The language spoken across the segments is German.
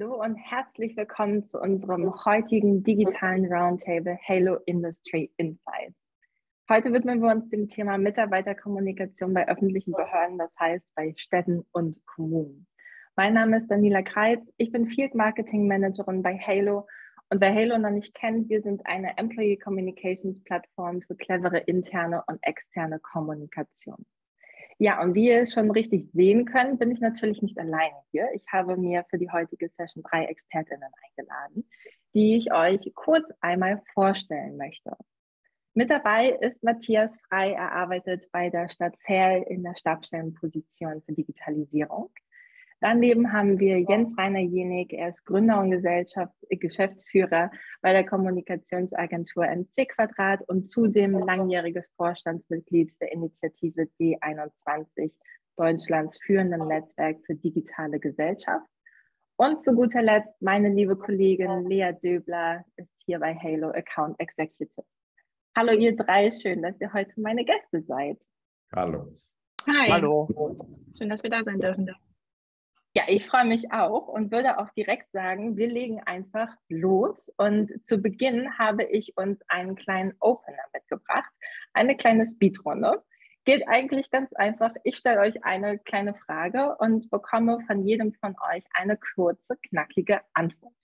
Hallo und herzlich willkommen zu unserem heutigen digitalen Roundtable Halo Industry Insights. Heute widmen wir uns dem Thema Mitarbeiterkommunikation bei öffentlichen Behörden, das heißt bei Städten und Kommunen. Mein Name ist Daniela Kreitz, ich bin Field Marketing Managerin bei Halo und wer Halo noch nicht kennt, wir sind eine Employee Communications Plattform für clevere interne und externe Kommunikation. Ja, und wie ihr schon richtig sehen könnt, bin ich natürlich nicht alleine hier. Ich habe mir für die heutige Session drei Expertinnen eingeladen, die ich euch kurz einmal vorstellen möchte. Mit dabei ist Matthias Frei. Er arbeitet bei der Stadt Zell in der Stabstellenposition für Digitalisierung. Daneben haben wir Jens Rainer Jenig, er ist Gründer und Gesellschaft, Geschäftsführer bei der Kommunikationsagentur MC Quadrat und zudem langjähriges Vorstandsmitglied der Initiative D21, Deutschlands führendem Netzwerk für digitale Gesellschaft. Und zu guter Letzt, meine liebe Kollegin Lea Döbler ist hier bei Halo Account Executive. Hallo ihr drei, schön, dass ihr heute meine Gäste seid. Hallo. Hi. Hallo. Schön, dass wir da sein dürfen. Ja, ich freue mich auch und würde auch direkt sagen, wir legen einfach los. Und zu Beginn habe ich uns einen kleinen Opener mitgebracht, eine kleine Speedrunde. Geht eigentlich ganz einfach. Ich stelle euch eine kleine Frage und bekomme von jedem von euch eine kurze, knackige Antwort.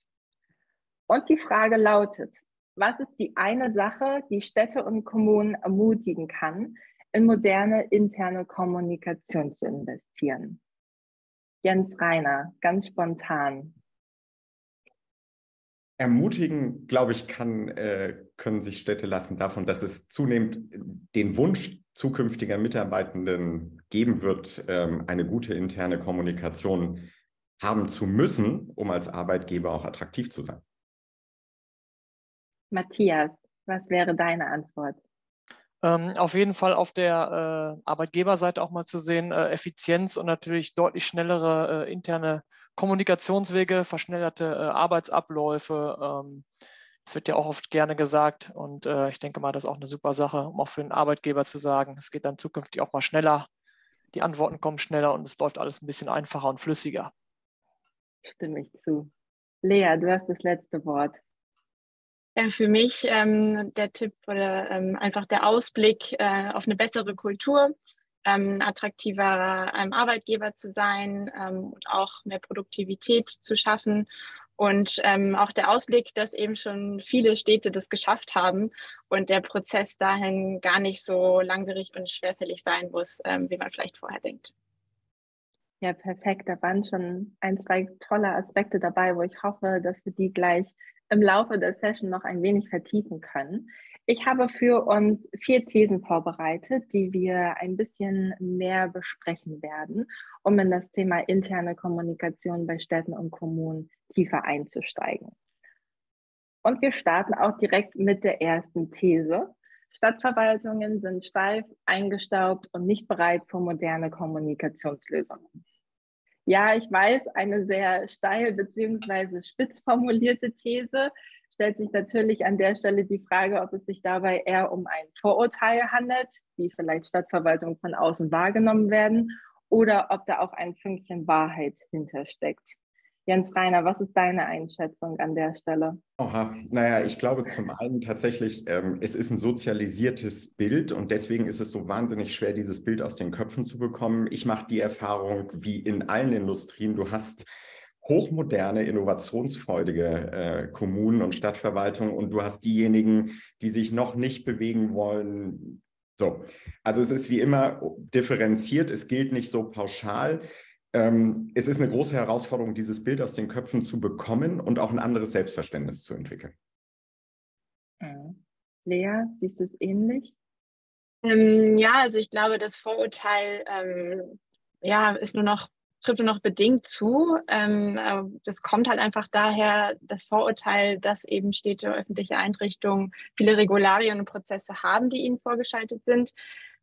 Und die Frage lautet, was ist die eine Sache, die Städte und Kommunen ermutigen kann, in moderne interne Kommunikation zu investieren? Jens Reiner, ganz spontan. Ermutigen, glaube ich, kann, äh, können sich Städte lassen davon, dass es zunehmend den Wunsch zukünftiger Mitarbeitenden geben wird, ähm, eine gute interne Kommunikation haben zu müssen, um als Arbeitgeber auch attraktiv zu sein. Matthias, was wäre deine Antwort? Ähm, auf jeden Fall auf der äh, Arbeitgeberseite auch mal zu sehen, äh, Effizienz und natürlich deutlich schnellere äh, interne Kommunikationswege, verschnellerte Arbeitsabläufe. Ähm, das wird ja auch oft gerne gesagt und ich denke mal, das ist auch eine super Sache, um auch für den Arbeitgeber zu sagen, es geht dann zukünftig auch mal schneller, die Antworten kommen schneller und es läuft alles ein bisschen einfacher und flüssiger. Stimme ich zu. Lea, du hast das letzte Wort. Ja, für mich ähm, der Tipp oder ähm, einfach der Ausblick äh, auf eine bessere Kultur, ähm, attraktiver ähm, Arbeitgeber zu sein ähm, und auch mehr Produktivität zu schaffen und ähm, auch der Ausblick, dass eben schon viele Städte das geschafft haben und der Prozess dahin gar nicht so langwierig und schwerfällig sein muss, wie man vielleicht vorher denkt. Ja, perfekt. Da waren schon ein, zwei tolle Aspekte dabei, wo ich hoffe, dass wir die gleich im Laufe der Session noch ein wenig vertiefen können. Ich habe für uns vier Thesen vorbereitet, die wir ein bisschen mehr besprechen werden, um in das Thema interne Kommunikation bei Städten und Kommunen tiefer einzusteigen. Und wir starten auch direkt mit der ersten These. Stadtverwaltungen sind steif, eingestaubt und nicht bereit für moderne Kommunikationslösungen. Ja, ich weiß, eine sehr steil bzw. spitz formulierte These stellt sich natürlich an der Stelle die Frage, ob es sich dabei eher um ein Vorurteil handelt, wie vielleicht Stadtverwaltungen von außen wahrgenommen werden, oder ob da auch ein Fünkchen Wahrheit hintersteckt. Jens Reiner, was ist deine Einschätzung an der Stelle? Oha, naja, ich glaube zum einen tatsächlich, ähm, es ist ein sozialisiertes Bild und deswegen ist es so wahnsinnig schwer, dieses Bild aus den Köpfen zu bekommen. Ich mache die Erfahrung, wie in allen Industrien, du hast hochmoderne, innovationsfreudige äh, Kommunen und Stadtverwaltungen und du hast diejenigen, die sich noch nicht bewegen wollen. So, also es ist wie immer differenziert, es gilt nicht so pauschal. Ähm, es ist eine große Herausforderung, dieses Bild aus den Köpfen zu bekommen und auch ein anderes Selbstverständnis zu entwickeln. Mhm. Lea, siehst du es ähnlich? Ähm, ja, also ich glaube, das Vorurteil ähm, ja, ist nur noch, trifft nur noch bedingt zu. Ähm, äh, das kommt halt einfach daher, das Vorurteil, dass eben Städte, öffentliche Einrichtungen viele Regularien und Prozesse haben, die ihnen vorgeschaltet sind.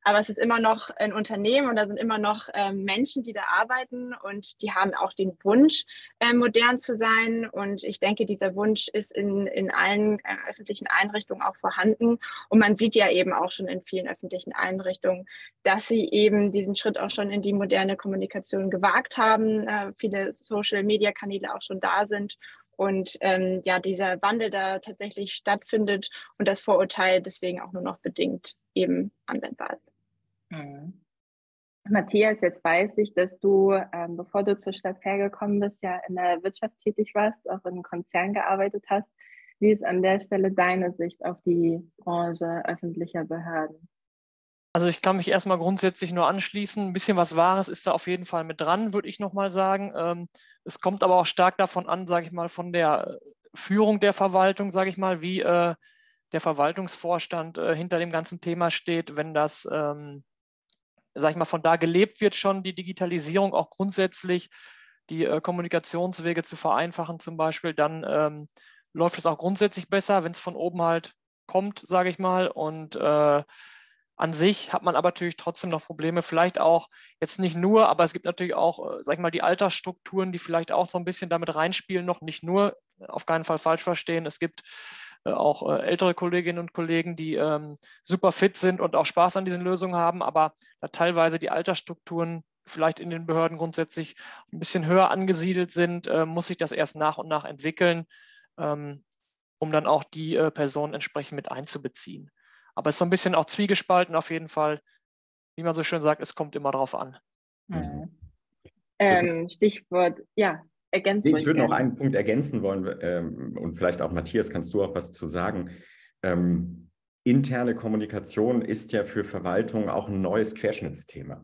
Aber es ist immer noch ein Unternehmen und da sind immer noch ähm, Menschen, die da arbeiten und die haben auch den Wunsch, äh, modern zu sein. Und ich denke, dieser Wunsch ist in, in allen äh, öffentlichen Einrichtungen auch vorhanden. Und man sieht ja eben auch schon in vielen öffentlichen Einrichtungen, dass sie eben diesen Schritt auch schon in die moderne Kommunikation gewagt haben, äh, viele Social-Media-Kanäle auch schon da sind und ähm, ja, dieser Wandel da tatsächlich stattfindet und das Vorurteil deswegen auch nur noch bedingt eben anwendbar ist. Mhm. Matthias, jetzt weiß ich, dass du, ähm, bevor du zur Stadt hergekommen bist, ja in der Wirtschaft tätig warst, auch in einem Konzern gearbeitet hast. Wie ist an der Stelle deine Sicht auf die Branche öffentlicher Behörden? Also ich kann mich erstmal grundsätzlich nur anschließen. Ein bisschen was Wahres ist da auf jeden Fall mit dran, würde ich nochmal sagen. Ähm, es kommt aber auch stark davon an, sage ich mal, von der Führung der Verwaltung, sage ich mal, wie äh, der Verwaltungsvorstand äh, hinter dem ganzen Thema steht, wenn das ähm, sag ich mal, von da gelebt wird schon die Digitalisierung auch grundsätzlich, die äh, Kommunikationswege zu vereinfachen zum Beispiel, dann ähm, läuft es auch grundsätzlich besser, wenn es von oben halt kommt, sage ich mal. Und äh, an sich hat man aber natürlich trotzdem noch Probleme, vielleicht auch jetzt nicht nur, aber es gibt natürlich auch, äh, sag ich mal, die Altersstrukturen, die vielleicht auch so ein bisschen damit reinspielen, noch nicht nur, auf keinen Fall falsch verstehen. Es gibt auch äh, ältere Kolleginnen und Kollegen, die ähm, super fit sind und auch Spaß an diesen Lösungen haben, aber da teilweise die Altersstrukturen vielleicht in den Behörden grundsätzlich ein bisschen höher angesiedelt sind, äh, muss sich das erst nach und nach entwickeln, ähm, um dann auch die äh, Personen entsprechend mit einzubeziehen. Aber es ist so ein bisschen auch zwiegespalten auf jeden Fall. Wie man so schön sagt, es kommt immer drauf an. Mhm. Ähm, Stichwort, ja, ergänzen. Ich würde noch einen Punkt ergänzen wollen ähm, und vielleicht auch Matthias, kannst du auch was zu sagen. Ähm, interne Kommunikation ist ja für Verwaltung auch ein neues Querschnittsthema.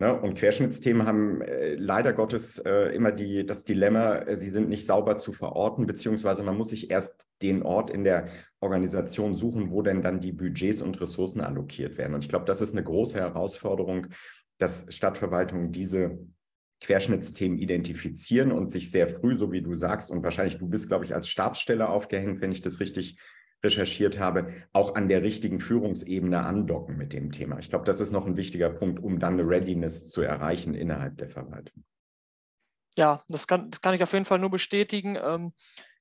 Ne? Und Querschnittsthemen haben äh, leider Gottes äh, immer die, das Dilemma, äh, sie sind nicht sauber zu verorten, beziehungsweise man muss sich erst den Ort in der Organisation suchen, wo denn dann die Budgets und Ressourcen allokiert werden. Und ich glaube, das ist eine große Herausforderung, dass Stadtverwaltungen diese Querschnittsthemen identifizieren und sich sehr früh, so wie du sagst, und wahrscheinlich du bist, glaube ich, als Stabsstelle aufgehängt, wenn ich das richtig recherchiert habe, auch an der richtigen Führungsebene andocken mit dem Thema. Ich glaube, das ist noch ein wichtiger Punkt, um dann eine Readiness zu erreichen innerhalb der Verwaltung. Ja, das kann, das kann ich auf jeden Fall nur bestätigen. Ähm,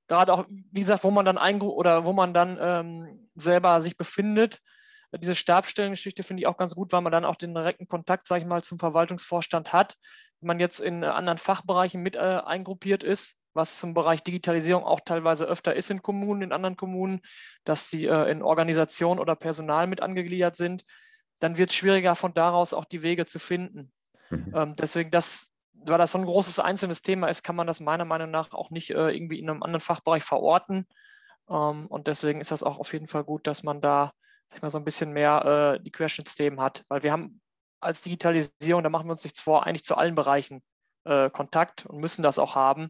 gerade auch, wie gesagt, wo man dann eingru oder wo man dann ähm, selber sich befindet. Diese Stabstellengeschichte finde ich auch ganz gut, weil man dann auch den direkten Kontakt, sage ich mal, zum Verwaltungsvorstand hat man jetzt in äh, anderen Fachbereichen mit äh, eingruppiert ist, was zum Bereich Digitalisierung auch teilweise öfter ist in Kommunen, in anderen Kommunen, dass sie äh, in Organisation oder Personal mit angegliedert sind, dann wird es schwieriger, von daraus auch die Wege zu finden. Mhm. Ähm, deswegen, das, weil das so ein großes einzelnes Thema ist, kann man das meiner Meinung nach auch nicht äh, irgendwie in einem anderen Fachbereich verorten. Ähm, und deswegen ist das auch auf jeden Fall gut, dass man da sag ich mal, so ein bisschen mehr äh, die Querschnittsthemen hat. Weil wir haben als Digitalisierung, da machen wir uns nichts vor, eigentlich zu allen Bereichen äh, Kontakt und müssen das auch haben.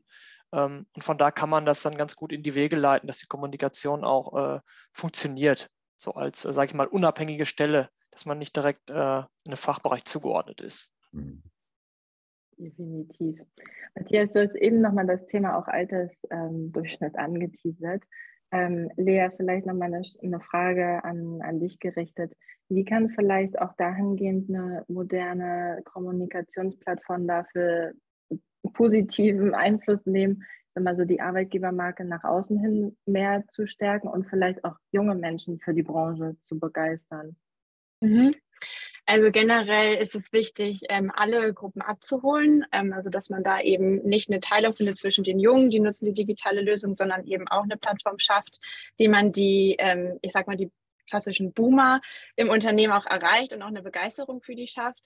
Ähm, und von da kann man das dann ganz gut in die Wege leiten, dass die Kommunikation auch äh, funktioniert, so als, äh, sage ich mal, unabhängige Stelle, dass man nicht direkt äh, in einem Fachbereich zugeordnet ist. Definitiv. Matthias, du hast eben nochmal das Thema auch Altersdurchschnitt ähm, angeteasert. Ähm, Lea, vielleicht nochmal eine, eine Frage an, an dich gerichtet. Wie kann vielleicht auch dahingehend eine moderne Kommunikationsplattform dafür positiven Einfluss nehmen, mal so die Arbeitgebermarke nach außen hin mehr zu stärken und vielleicht auch junge Menschen für die Branche zu begeistern? Mhm. Also generell ist es wichtig, ähm, alle Gruppen abzuholen, ähm, also dass man da eben nicht eine Teilung findet zwischen den Jungen, die nutzen die digitale Lösung, sondern eben auch eine Plattform schafft, die man die, ähm, ich sag mal, die klassischen Boomer im Unternehmen auch erreicht und auch eine Begeisterung für die schafft.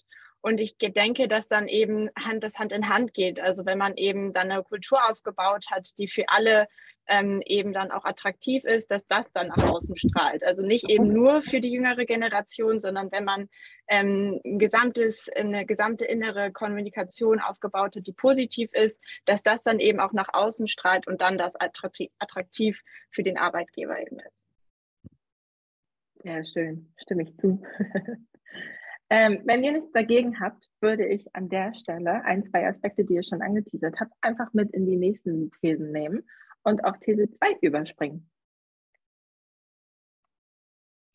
Und ich denke, dass dann eben Hand, das Hand in Hand geht. Also wenn man eben dann eine Kultur aufgebaut hat, die für alle ähm, eben dann auch attraktiv ist, dass das dann nach außen strahlt. Also nicht eben nur für die jüngere Generation, sondern wenn man ähm, ein gesamtes, eine gesamte innere Kommunikation aufgebaut hat, die positiv ist, dass das dann eben auch nach außen strahlt und dann das attraktiv, attraktiv für den Arbeitgeber eben ist. Sehr schön, stimme ich zu. ähm, wenn ihr nichts dagegen habt, würde ich an der Stelle ein, zwei Aspekte, die ihr schon angeteasert habt, einfach mit in die nächsten Thesen nehmen und auf These 2 überspringen.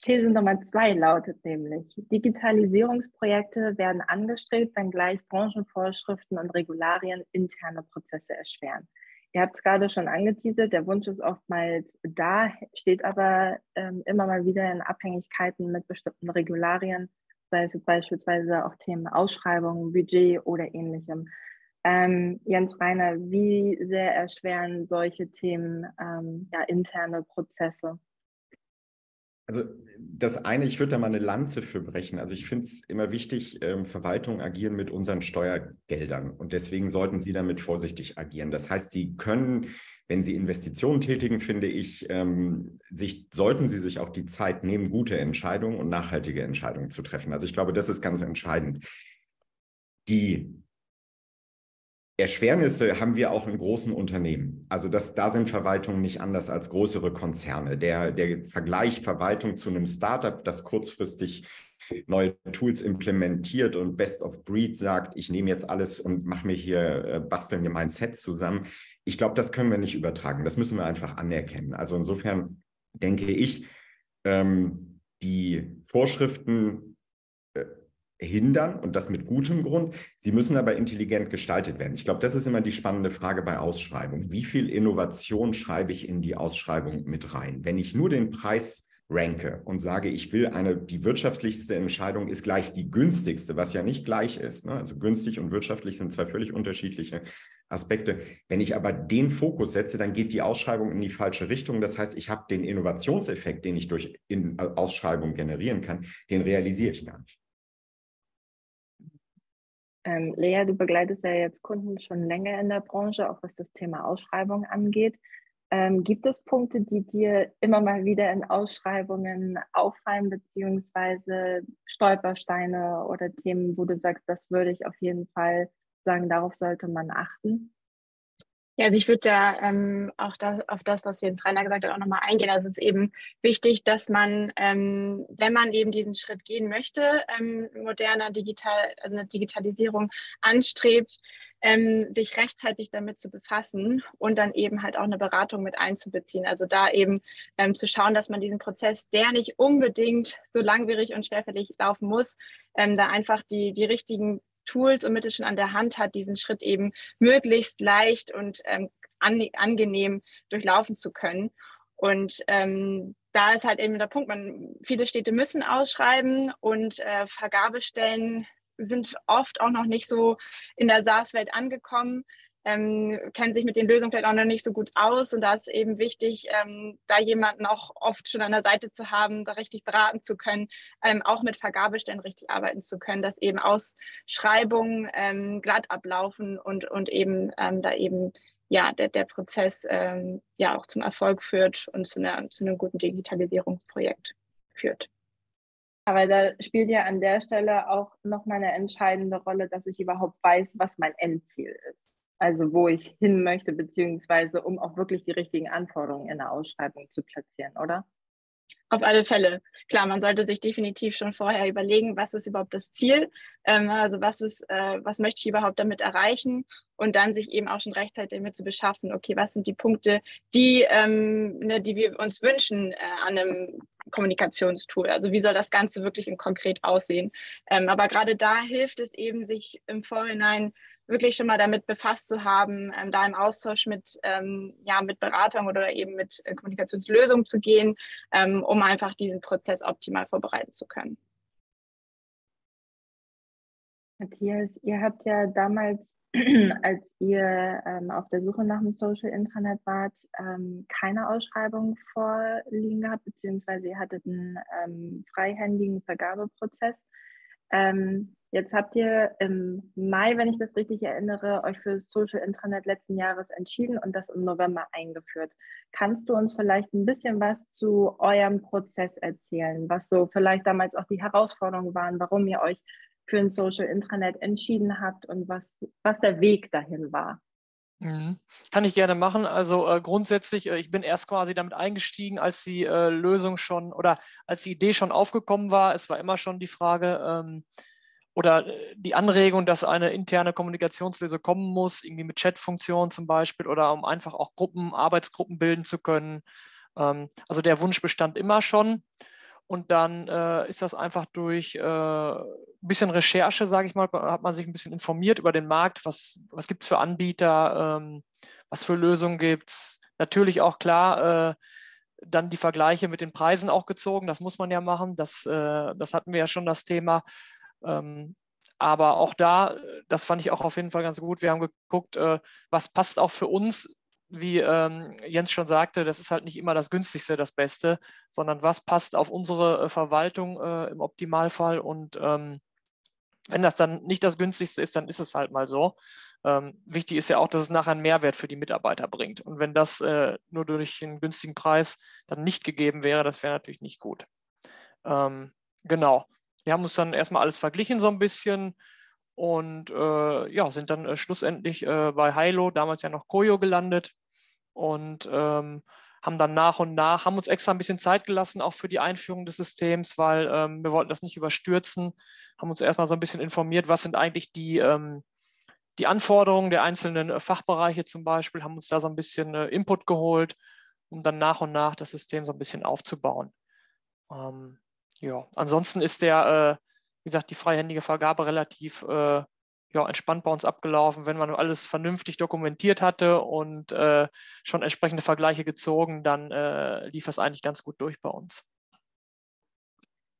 These Nummer zwei lautet nämlich, Digitalisierungsprojekte werden angestrebt, wenngleich Branchenvorschriften und Regularien interne Prozesse erschweren. Ihr habt es gerade schon angeteasert, der Wunsch ist oftmals da, steht aber ähm, immer mal wieder in Abhängigkeiten mit bestimmten Regularien, sei es jetzt beispielsweise auch Themen Ausschreibungen, Budget oder ähnlichem. Ähm, Jens Reiner, wie sehr erschweren solche Themen ähm, ja, interne Prozesse? Also das eine, ich würde da mal eine Lanze für brechen. Also ich finde es immer wichtig, ähm, Verwaltungen agieren mit unseren Steuergeldern und deswegen sollten sie damit vorsichtig agieren. Das heißt, sie können, wenn sie Investitionen tätigen, finde ich, ähm, sich, sollten sie sich auch die Zeit nehmen, gute Entscheidungen und nachhaltige Entscheidungen zu treffen. Also ich glaube, das ist ganz entscheidend. Die Erschwernisse haben wir auch in großen Unternehmen. Also das, da sind Verwaltungen nicht anders als größere Konzerne. Der, der Vergleich Verwaltung zu einem Startup, das kurzfristig neue Tools implementiert und Best of Breed sagt, ich nehme jetzt alles und mache mir hier, äh, basteln mir mein Set zusammen. Ich glaube, das können wir nicht übertragen. Das müssen wir einfach anerkennen. Also insofern denke ich, ähm, die Vorschriften hindern und das mit gutem Grund. Sie müssen aber intelligent gestaltet werden. Ich glaube, das ist immer die spannende Frage bei Ausschreibungen. Wie viel Innovation schreibe ich in die Ausschreibung mit rein? Wenn ich nur den Preis ranke und sage, ich will eine, die wirtschaftlichste Entscheidung ist gleich die günstigste, was ja nicht gleich ist. Ne? Also günstig und wirtschaftlich sind zwei völlig unterschiedliche Aspekte. Wenn ich aber den Fokus setze, dann geht die Ausschreibung in die falsche Richtung. Das heißt, ich habe den Innovationseffekt, den ich durch Ausschreibung generieren kann, den realisiere ich gar nicht. Ähm, Lea, du begleitest ja jetzt Kunden schon länger in der Branche, auch was das Thema Ausschreibung angeht. Ähm, gibt es Punkte, die dir immer mal wieder in Ausschreibungen auffallen, beziehungsweise Stolpersteine oder Themen, wo du sagst, das würde ich auf jeden Fall sagen, darauf sollte man achten? Ja, also ich würde da ähm, auch das, auf das, was Jens Reiner gesagt hat, auch nochmal eingehen. Also es ist eben wichtig, dass man, ähm, wenn man eben diesen Schritt gehen möchte, ähm, moderner Digital, also eine Digitalisierung anstrebt, ähm, sich rechtzeitig damit zu befassen und dann eben halt auch eine Beratung mit einzubeziehen. Also da eben ähm, zu schauen, dass man diesen Prozess, der nicht unbedingt so langwierig und schwerfällig laufen muss, ähm, da einfach die, die richtigen Tools und Mittel schon an der Hand hat, diesen Schritt eben möglichst leicht und ähm, an, angenehm durchlaufen zu können. Und ähm, da ist halt eben der Punkt, man, viele Städte müssen ausschreiben und äh, Vergabestellen sind oft auch noch nicht so in der SaaS-Welt angekommen ähm, kennen sich mit den Lösungen vielleicht auch noch nicht so gut aus. Und da ist eben wichtig, ähm, da jemanden auch oft schon an der Seite zu haben, da richtig beraten zu können, ähm, auch mit Vergabestellen richtig arbeiten zu können, dass eben Ausschreibungen ähm, glatt ablaufen und, und eben ähm, da eben ja, der, der Prozess ähm, ja auch zum Erfolg führt und zu, einer, zu einem guten Digitalisierungsprojekt führt. Aber da spielt ja an der Stelle auch nochmal eine entscheidende Rolle, dass ich überhaupt weiß, was mein Endziel ist also wo ich hin möchte, beziehungsweise um auch wirklich die richtigen Anforderungen in der Ausschreibung zu platzieren, oder? Auf alle Fälle. Klar, man sollte sich definitiv schon vorher überlegen, was ist überhaupt das Ziel, ähm, also was ist, äh, was möchte ich überhaupt damit erreichen und dann sich eben auch schon rechtzeitig damit zu beschaffen, okay, was sind die Punkte, die, ähm, ne, die wir uns wünschen äh, an einem Kommunikationstool. Also wie soll das Ganze wirklich konkret aussehen? Ähm, aber gerade da hilft es eben, sich im Vorhinein wirklich schon mal damit befasst zu haben, ähm, da im Austausch mit, ähm, ja, mit Beratern oder eben mit äh, Kommunikationslösungen zu gehen, ähm, um einfach diesen Prozess optimal vorbereiten zu können. Matthias, ihr habt ja damals, als ihr ähm, auf der Suche nach einem Social Intranet wart, ähm, keine Ausschreibung vorliegen gehabt, beziehungsweise ihr hattet einen ähm, freihändigen Vergabeprozess. Ähm, Jetzt habt ihr im Mai, wenn ich das richtig erinnere, euch für Social Intranet letzten Jahres entschieden und das im November eingeführt. Kannst du uns vielleicht ein bisschen was zu eurem Prozess erzählen, was so vielleicht damals auch die Herausforderungen waren, warum ihr euch für ein Social Intranet entschieden habt und was, was der Weg dahin war? Mhm. Kann ich gerne machen. Also äh, grundsätzlich, äh, ich bin erst quasi damit eingestiegen, als die äh, Lösung schon oder als die Idee schon aufgekommen war. Es war immer schon die Frage, ähm, oder äh, die Anregung, dass eine interne Kommunikationslösung kommen muss, irgendwie mit Chatfunktionen zum Beispiel oder um einfach auch Gruppen, Arbeitsgruppen bilden zu können. Ähm, also der Wunsch bestand immer schon. Und dann äh, ist das einfach durch äh, ein bisschen Recherche, sage ich mal, hat man sich ein bisschen informiert über den Markt, was, was gibt es für Anbieter, ähm, was für Lösungen gibt es. Natürlich auch klar, äh, dann die Vergleiche mit den Preisen auch gezogen, das muss man ja machen, das, äh, das hatten wir ja schon das Thema. Ähm, aber auch da, das fand ich auch auf jeden Fall ganz gut. Wir haben geguckt, äh, was passt auch für uns wie ähm, Jens schon sagte, das ist halt nicht immer das günstigste, das Beste, sondern was passt auf unsere äh, Verwaltung äh, im Optimalfall. Und ähm, wenn das dann nicht das günstigste ist, dann ist es halt mal so. Wichtig ist ja auch, dass es nachher einen Mehrwert für die Mitarbeiter bringt. Und wenn das nur durch einen günstigen Preis dann nicht gegeben wäre, das wäre natürlich nicht gut. Genau. Wir haben uns dann erstmal alles verglichen so ein bisschen und äh, ja, sind dann äh, schlussendlich äh, bei Hilo, damals ja noch Koyo gelandet und ähm, haben dann nach und nach, haben uns extra ein bisschen Zeit gelassen, auch für die Einführung des Systems, weil ähm, wir wollten das nicht überstürzen, haben uns erstmal so ein bisschen informiert, was sind eigentlich die, ähm, die Anforderungen der einzelnen äh, Fachbereiche zum Beispiel, haben uns da so ein bisschen äh, Input geholt, um dann nach und nach das System so ein bisschen aufzubauen. Ähm, ja, ansonsten ist der, äh, wie gesagt, die freihändige Vergabe relativ äh, ja, entspannt bei uns abgelaufen. Wenn man alles vernünftig dokumentiert hatte und äh, schon entsprechende Vergleiche gezogen, dann äh, lief es eigentlich ganz gut durch bei uns.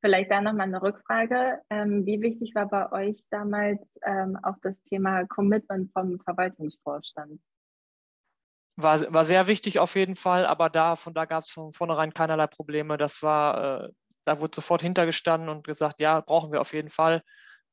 Vielleicht da nochmal eine Rückfrage. Ähm, wie wichtig war bei euch damals ähm, auch das Thema Commitment vom Verwaltungsvorstand? War, war sehr wichtig auf jeden Fall, aber da, von da gab es von vornherein keinerlei Probleme. Das war, äh, da wurde sofort hintergestanden und gesagt, ja, brauchen wir auf jeden Fall.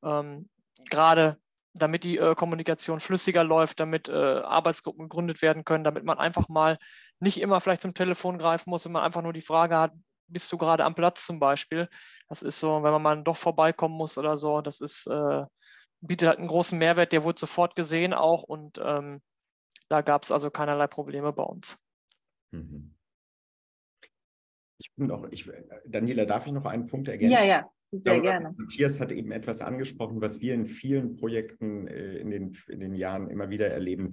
Ähm, gerade damit die äh, Kommunikation flüssiger läuft, damit äh, Arbeitsgruppen gegründet werden können, damit man einfach mal nicht immer vielleicht zum Telefon greifen muss, wenn man einfach nur die Frage hat, bist du gerade am Platz zum Beispiel. Das ist so, wenn man mal doch vorbeikommen muss oder so, das ist, äh, bietet halt einen großen Mehrwert, der wurde sofort gesehen auch und ähm, da gab es also keinerlei Probleme bei uns. Mhm. Ich bin auch, ich, Daniela, darf ich noch einen Punkt ergänzen? Ja, ja. Sehr glaube, gerne. Matthias hat eben etwas angesprochen, was wir in vielen Projekten äh, in, den, in den Jahren immer wieder erleben.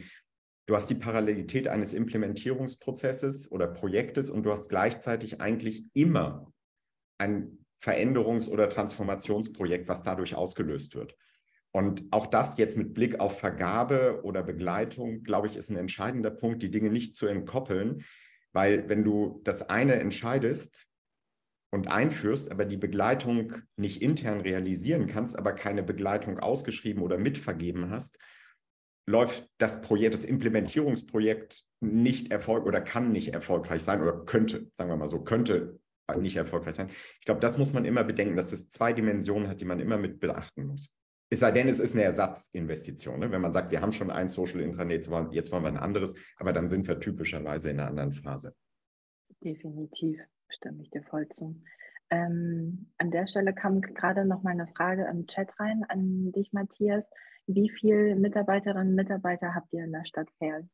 Du hast die Parallelität eines Implementierungsprozesses oder Projektes und du hast gleichzeitig eigentlich immer ein Veränderungs- oder Transformationsprojekt, was dadurch ausgelöst wird. Und auch das jetzt mit Blick auf Vergabe oder Begleitung, glaube ich, ist ein entscheidender Punkt, die Dinge nicht zu entkoppeln, weil wenn du das eine entscheidest, und einführst, aber die Begleitung nicht intern realisieren kannst, aber keine Begleitung ausgeschrieben oder mitvergeben hast, läuft das Projekt, das Implementierungsprojekt nicht erfolg oder kann nicht erfolgreich sein oder könnte, sagen wir mal so, könnte nicht erfolgreich sein. Ich glaube, das muss man immer bedenken, dass es zwei Dimensionen hat, die man immer mit beachten muss. Es sei denn, es ist eine Ersatzinvestition. Ne? Wenn man sagt, wir haben schon ein Social Intranet, jetzt wollen wir ein anderes, aber dann sind wir typischerweise in einer anderen Phase. Definitiv stimme ich dir voll zu. Ähm, an der Stelle kam gerade noch mal eine Frage im Chat rein an dich, Matthias. Wie viele Mitarbeiterinnen und Mitarbeiter habt ihr in der Stadt Ferl?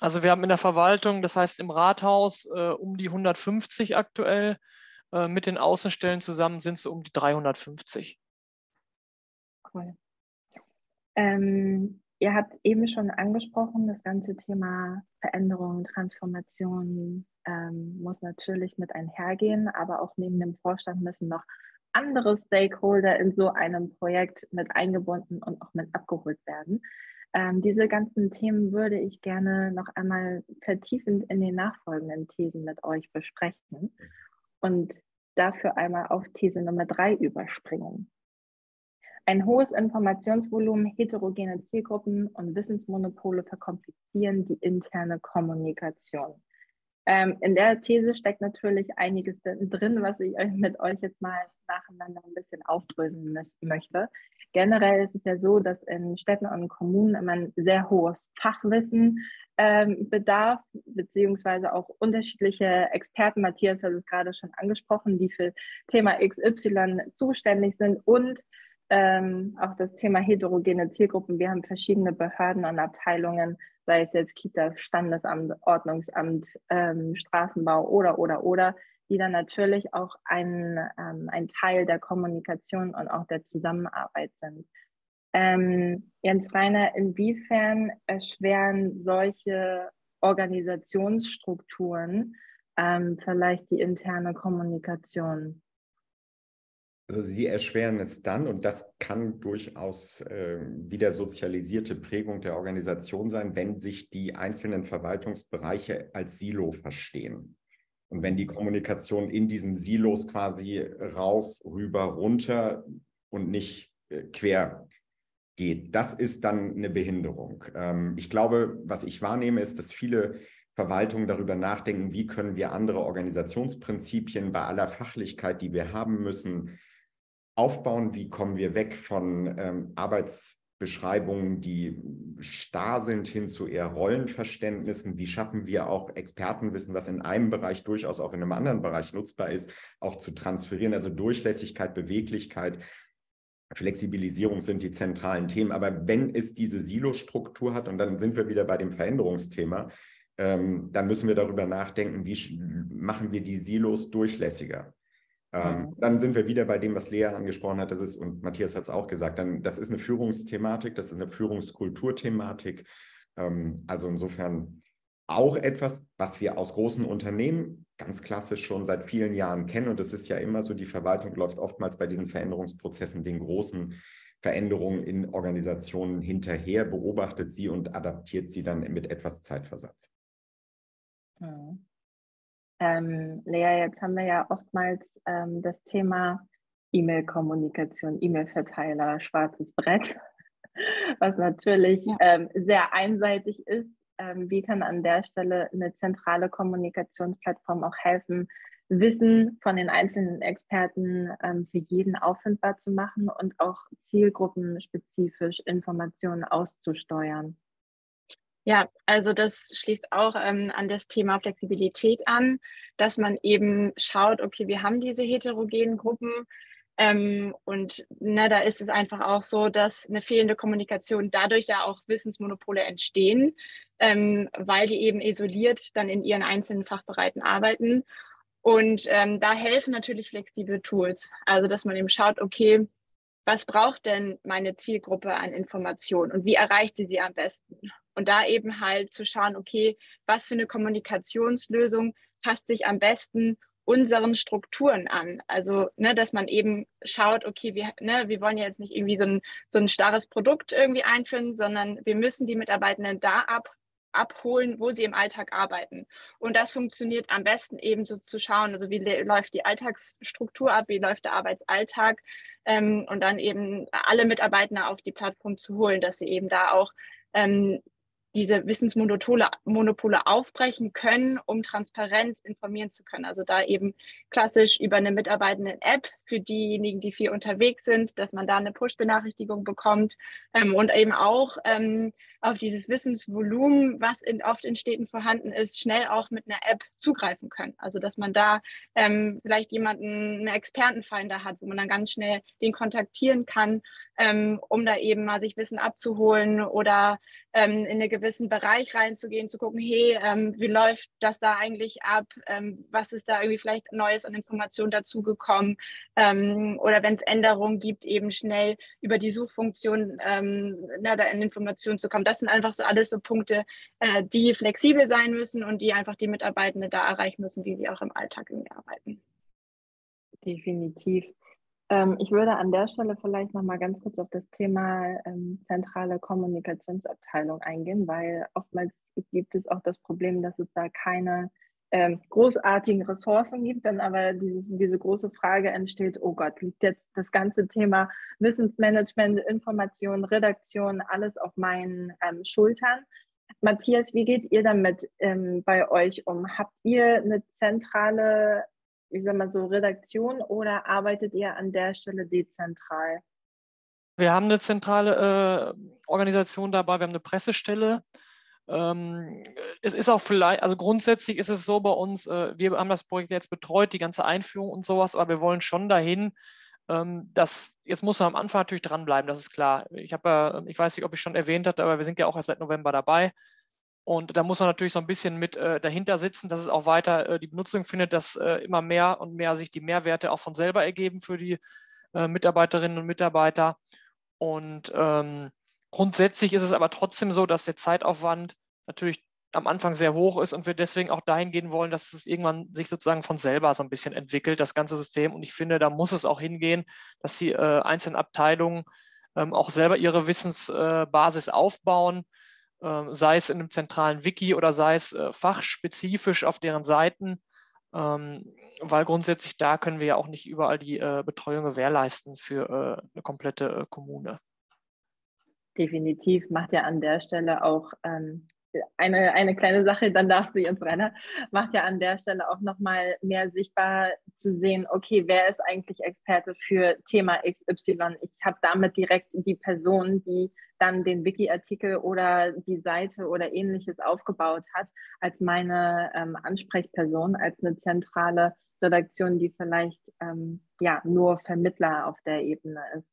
Also wir haben in der Verwaltung, das heißt im Rathaus, äh, um die 150 aktuell. Äh, mit den Außenstellen zusammen sind es um die 350. Cool. Ähm, ihr habt eben schon angesprochen, das ganze Thema Veränderung, Transformation, ähm, muss natürlich mit einhergehen, aber auch neben dem Vorstand müssen noch andere Stakeholder in so einem Projekt mit eingebunden und auch mit abgeholt werden. Ähm, diese ganzen Themen würde ich gerne noch einmal vertiefend in den nachfolgenden Thesen mit euch besprechen und dafür einmal auf These Nummer drei überspringen. Ein hohes Informationsvolumen, heterogene Zielgruppen und Wissensmonopole verkomplizieren die interne Kommunikation. Ähm, in der These steckt natürlich einiges drin, was ich mit euch jetzt mal nacheinander ein bisschen aufdröseln möchte. Generell ist es ja so, dass in Städten und Kommunen immer ein sehr hohes Fachwissen ähm, bedarf, beziehungsweise auch unterschiedliche Experten, Matthias hat es gerade schon angesprochen, die für Thema XY zuständig sind und ähm, auch das Thema heterogene Zielgruppen. Wir haben verschiedene Behörden und Abteilungen, sei es jetzt Kita, Standesamt, Ordnungsamt, ähm, Straßenbau oder, oder, oder, die dann natürlich auch ein, ähm, ein Teil der Kommunikation und auch der Zusammenarbeit sind. Ähm, Jens Reiner, inwiefern erschweren solche Organisationsstrukturen ähm, vielleicht die interne Kommunikation Also sie erschweren es dann und das kann durchaus äh, wieder sozialisierte Prägung der Organisation sein, wenn sich die einzelnen Verwaltungsbereiche als Silo verstehen. Und wenn die Kommunikation in diesen Silos quasi rauf, rüber, runter und nicht äh, quer geht, das ist dann eine Behinderung. Ähm, ich glaube, was ich wahrnehme, ist, dass viele Verwaltungen darüber nachdenken, wie können wir andere Organisationsprinzipien bei aller Fachlichkeit, die wir haben müssen, aufbauen, wie kommen wir weg von ähm, Arbeitsbeschreibungen, die starr sind, hin zu eher Rollenverständnissen, wie schaffen wir auch Expertenwissen, was in einem Bereich durchaus auch in einem anderen Bereich nutzbar ist, auch zu transferieren, also Durchlässigkeit, Beweglichkeit. Flexibilisierung sind die zentralen Themen. Aber wenn es diese Silo-Struktur hat, und dann sind wir wieder bei dem Veränderungsthema, ähm, dann müssen wir darüber nachdenken, wie machen wir die Silos durchlässiger. Ähm, mhm. Dann sind wir wieder bei dem, was Lea angesprochen hat, das ist, und Matthias hat es auch gesagt, dann, das ist eine Führungsthematik, das ist eine Führungskulturthematik. Ähm, also insofern auch etwas, was wir aus großen Unternehmen ganz klassisch schon seit vielen Jahren kennen. Und es ist ja immer so, die Verwaltung läuft oftmals bei diesen Veränderungsprozessen den großen Veränderungen in Organisationen hinterher, beobachtet sie und adaptiert sie dann mit etwas Zeitversatz. Mhm. Ähm, Lea, jetzt haben wir ja oftmals ähm, das Thema E-Mail-Kommunikation, E-Mail-Verteiler, schwarzes Brett, was natürlich ja. ähm, sehr einseitig ist. Ähm, wie kann an der Stelle eine zentrale Kommunikationsplattform auch helfen, Wissen von den einzelnen Experten ähm, für jeden auffindbar zu machen und auch zielgruppenspezifisch Informationen auszusteuern? Ja, also das schließt auch ähm, an das Thema Flexibilität an, dass man eben schaut, okay, wir haben diese heterogenen Gruppen ähm, und ne, da ist es einfach auch so, dass eine fehlende Kommunikation dadurch ja auch Wissensmonopole entstehen, ähm, weil die eben isoliert dann in ihren einzelnen Fachbereichen arbeiten. Und ähm, da helfen natürlich flexible Tools, also dass man eben schaut, okay, was braucht denn meine Zielgruppe an Informationen und wie erreicht sie sie am besten? Und da eben halt zu schauen, okay, was für eine Kommunikationslösung passt sich am besten unseren Strukturen an. Also, ne, dass man eben schaut, okay, wir, ne, wir wollen ja jetzt nicht irgendwie so ein, so ein starres Produkt irgendwie einführen, sondern wir müssen die Mitarbeitenden da ab, abholen, wo sie im Alltag arbeiten. Und das funktioniert am besten eben so zu schauen, also wie läuft die Alltagsstruktur ab, wie läuft der Arbeitsalltag ähm, und dann eben alle Mitarbeiter auf die Plattform zu holen, dass sie eben da auch ähm, diese Wissensmonopole Monopole aufbrechen können, um transparent informieren zu können. Also da eben klassisch über eine mitarbeitende App für diejenigen, die viel unterwegs sind, dass man da eine Push-Benachrichtigung bekommt ähm, und eben auch ähm, auf dieses Wissensvolumen, was in, oft in Städten vorhanden ist, schnell auch mit einer App zugreifen können. Also dass man da ähm, vielleicht jemanden, einen Expertenfinder hat, wo man dann ganz schnell den kontaktieren kann, ähm, um da eben mal sich Wissen abzuholen oder ähm, in einen gewissen Bereich reinzugehen, zu gucken, hey, ähm, wie läuft das da eigentlich ab? Ähm, was ist da irgendwie vielleicht Neues an Informationen dazugekommen? Ähm, oder wenn es Änderungen gibt, eben schnell über die Suchfunktion na, da in Informationen zu kommen. Das sind einfach so alles so Punkte, äh, die flexibel sein müssen und die einfach die Mitarbeitenden da erreichen müssen, wie sie auch im Alltag irgendwie arbeiten. Definitiv. Ähm, ich würde an der Stelle vielleicht noch mal ganz kurz auf das Thema ähm, zentrale Kommunikationsabteilung eingehen, weil oftmals gibt es auch das Problem, dass es da keine ähm, großartigen Ressourcen gibt, dann aber dieses, diese große Frage entsteht, oh Gott, liegt jetzt das ganze Thema Wissensmanagement, Information, Redaktion, alles auf meinen ähm, Schultern. Matthias, wie geht ihr damit ähm, bei euch um? Habt ihr eine zentrale ich sag mal so, Redaktion oder arbeitet ihr an der Stelle dezentral? Wir haben eine zentrale äh, Organisation dabei, wir haben eine Pressestelle. Ähm, es ist auch vielleicht, also grundsätzlich ist es so bei uns, äh, wir haben das Projekt jetzt betreut, die ganze Einführung und sowas, aber wir wollen schon dahin, ähm, dass, jetzt muss man am Anfang natürlich dranbleiben, das ist klar. Ich habe ja, ich weiß nicht, ob ich schon erwähnt hatte, aber wir sind ja auch erst seit November dabei. Und da muss man natürlich so ein bisschen mit äh, dahinter sitzen, dass es auch weiter äh, die Benutzung findet, dass äh, immer mehr und mehr sich die Mehrwerte auch von selber ergeben für die äh, Mitarbeiterinnen und Mitarbeiter. Und ähm, grundsätzlich ist es aber trotzdem so, dass der Zeitaufwand natürlich am Anfang sehr hoch ist und wir deswegen auch dahin gehen wollen, dass es irgendwann sich sozusagen von selber so ein bisschen entwickelt, das ganze System. Und ich finde, da muss es auch hingehen, dass die äh, einzelnen Abteilungen ähm, auch selber ihre Wissensbasis äh, aufbauen, äh, sei es in einem zentralen Wiki oder sei es äh, fachspezifisch auf deren Seiten, ähm, weil grundsätzlich da können wir ja auch nicht überall die äh, Betreuung gewährleisten für äh, eine komplette Kommune. Definitiv macht ja an der Stelle auch ähm, eine, eine kleine Sache, dann darfst du jetzt, Rainer, macht ja an der Stelle auch nochmal mehr sichtbar zu sehen, okay, wer ist eigentlich Experte für Thema XY? Ich habe damit direkt die Person, die dann den Wiki-Artikel oder die Seite oder ähnliches aufgebaut hat, als meine ähm, Ansprechperson, als eine zentrale Redaktion, die vielleicht ähm, ja nur Vermittler auf der Ebene ist.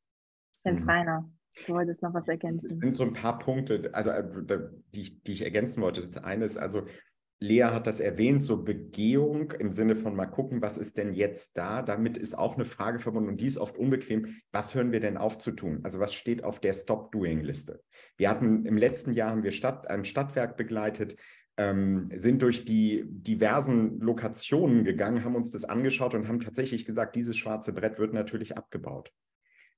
Jens mhm. Rainer. Du wolltest noch was ergänzen. Es sind so ein paar Punkte, also äh, die ich, die ich ergänzen wollte. Das eine ist also, Lea hat das erwähnt, so Begehung im Sinne von mal gucken, was ist denn jetzt da? Damit ist auch eine Frage verbunden und die ist oft unbequem. Was hören wir denn auf zu tun? Also was steht auf der Stop-Doing-Liste? Wir hatten im letzten Jahr haben wir Stadt, ein Stadtwerk begleitet, ähm, sind durch die diversen Lokationen gegangen, haben uns das angeschaut und haben tatsächlich gesagt, dieses schwarze Brett wird natürlich abgebaut.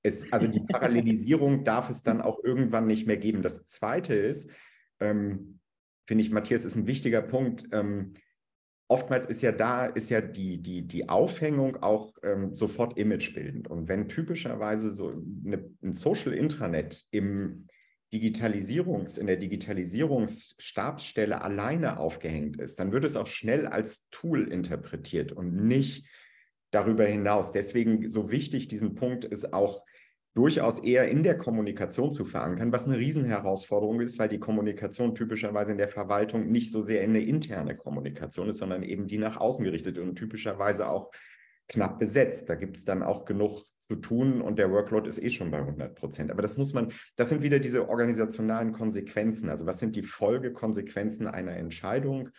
Es, also die Parallelisierung darf es dann auch irgendwann nicht mehr geben. Das Zweite ist, ähm, finde ich, Matthias, ist ein wichtiger Punkt. Ähm, oftmals ist ja da, ist ja die, die, die Aufhängung auch ähm, sofort imagebildend. Und wenn typischerweise so eine, ein Social Intranet im Digitalisierungs, in der Digitalisierungsstabsstelle alleine aufgehängt ist, dann wird es auch schnell als Tool interpretiert und nicht darüber hinaus. Deswegen so wichtig diesen Punkt ist auch durchaus eher in der Kommunikation zu verankern, was eine Riesenherausforderung ist, weil die Kommunikation typischerweise in der Verwaltung nicht so sehr eine interne Kommunikation ist, sondern eben die nach außen gerichtet und typischerweise auch knapp besetzt. Da gibt es dann auch genug zu tun und der Workload ist eh schon bei 100 Prozent. Aber das muss man, das sind wieder diese organisationalen Konsequenzen. Also was sind die Folgekonsequenzen einer Entscheidung?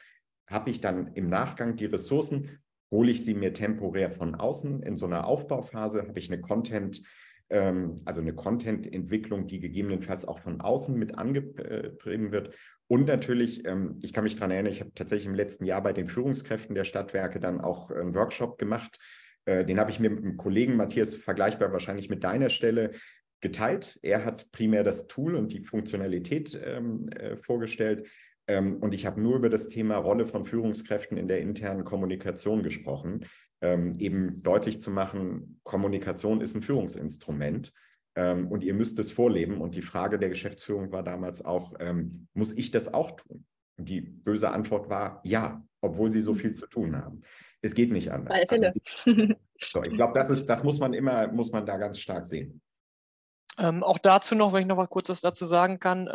Habe ich dann im Nachgang die Ressourcen? Hole ich sie mir temporär von außen in so einer Aufbauphase? Habe ich eine Content- ähm, also eine Content-Entwicklung, die gegebenenfalls auch von außen mit angetrieben wird. Und natürlich, ähm, ich kann mich daran erinnern, ich habe tatsächlich im letzten Jahr bei den Führungskräften der Stadtwerke dann auch einen Workshop gemacht. Äh, den habe ich mir mit einem Kollegen, Matthias, vergleichbar wahrscheinlich mit deiner Stelle, geteilt. Er hat primär das Tool und die Funktionalität ähm, äh, vorgestellt. Ähm, und ich habe nur über das Thema Rolle von Führungskräften in der internen Kommunikation gesprochen ähm, eben deutlich zu machen, Kommunikation ist ein Führungsinstrument ähm, und ihr müsst es vorleben. Und die Frage der Geschäftsführung war damals auch, ähm, muss ich das auch tun? Und die böse Antwort war ja, obwohl sie so viel zu tun haben. Es geht nicht anders. Also, so, ich glaube, das ist, das muss man immer, muss man da ganz stark sehen. Ähm, auch dazu noch, wenn ich noch mal kurz was dazu sagen kann.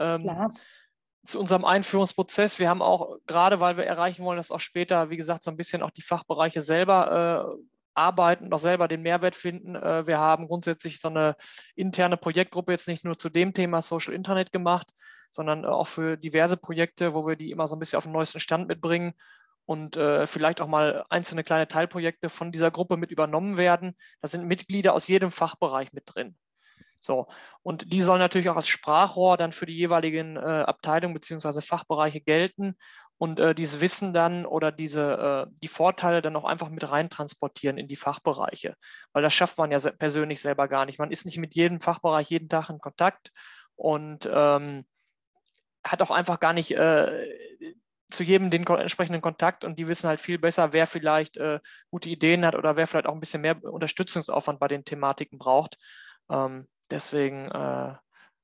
Zu unserem Einführungsprozess. Wir haben auch, gerade weil wir erreichen wollen, dass auch später, wie gesagt, so ein bisschen auch die Fachbereiche selber äh, arbeiten und auch selber den Mehrwert finden. Äh, wir haben grundsätzlich so eine interne Projektgruppe jetzt nicht nur zu dem Thema Social Internet gemacht, sondern äh, auch für diverse Projekte, wo wir die immer so ein bisschen auf den neuesten Stand mitbringen und äh, vielleicht auch mal einzelne kleine Teilprojekte von dieser Gruppe mit übernommen werden. Da sind Mitglieder aus jedem Fachbereich mit drin. So, und die sollen natürlich auch als Sprachrohr dann für die jeweiligen äh, Abteilungen bzw. Fachbereiche gelten und äh, dieses Wissen dann oder diese, äh, die Vorteile dann auch einfach mit rein transportieren in die Fachbereiche. Weil das schafft man ja persönlich selber gar nicht. Man ist nicht mit jedem Fachbereich jeden Tag in Kontakt und ähm, hat auch einfach gar nicht äh, zu jedem den entsprechenden Kontakt und die wissen halt viel besser, wer vielleicht äh, gute Ideen hat oder wer vielleicht auch ein bisschen mehr Unterstützungsaufwand bei den Thematiken braucht. Ähm, Deswegen äh,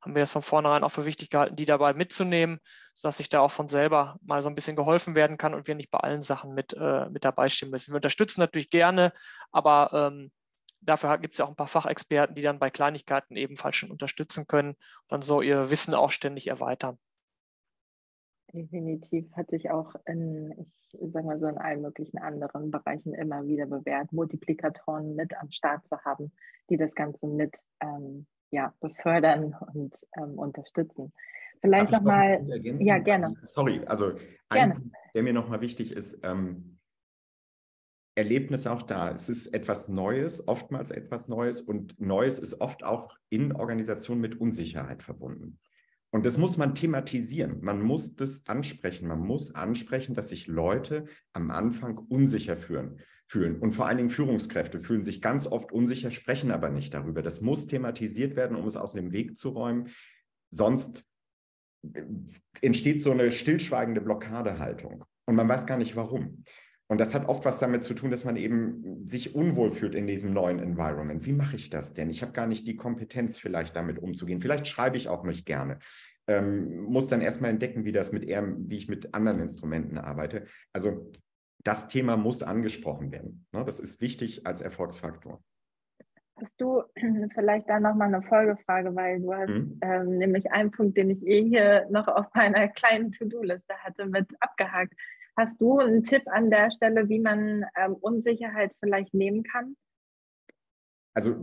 haben wir das von vornherein auch für wichtig gehalten, die dabei mitzunehmen, sodass sich da auch von selber mal so ein bisschen geholfen werden kann und wir nicht bei allen Sachen mit, äh, mit dabei stehen müssen. Wir unterstützen natürlich gerne, aber ähm, dafür gibt es ja auch ein paar Fachexperten, die dann bei Kleinigkeiten ebenfalls schon unterstützen können und dann so ihr Wissen auch ständig erweitern. Definitiv hat sich auch in, ich sage mal so, in allen möglichen anderen Bereichen immer wieder bewährt, Multiplikatoren mit am Start zu haben, die das Ganze mit ähm, ja, befördern und ähm, unterstützen. Vielleicht nochmal, noch ja, gerne. Sorry, also ein Punkt, der mir nochmal wichtig ist, ähm, Erlebnis auch da. Es ist etwas Neues, oftmals etwas Neues und Neues ist oft auch in Organisationen mit Unsicherheit verbunden. Und das muss man thematisieren. Man muss das ansprechen. Man muss ansprechen, dass sich Leute am Anfang unsicher fühlen. Fühlen. Und vor allen Dingen Führungskräfte fühlen sich ganz oft unsicher, sprechen aber nicht darüber. Das muss thematisiert werden, um es aus dem Weg zu räumen. Sonst äh, entsteht so eine stillschweigende Blockadehaltung. Und man weiß gar nicht warum. Und das hat oft was damit zu tun, dass man eben sich unwohl fühlt in diesem neuen Environment. Wie mache ich das denn? Ich habe gar nicht die Kompetenz, vielleicht damit umzugehen. Vielleicht schreibe ich auch nicht gerne. Ähm, muss dann erstmal entdecken, wie das mit eher, wie ich mit anderen Instrumenten arbeite. Also das Thema muss angesprochen werden. Ne? Das ist wichtig als Erfolgsfaktor. Hast du vielleicht da nochmal eine Folgefrage, weil du hast mhm. ähm, nämlich einen Punkt, den ich eh hier noch auf meiner kleinen To-Do-Liste hatte, mit abgehakt. Hast du einen Tipp an der Stelle, wie man ähm, Unsicherheit vielleicht nehmen kann? Also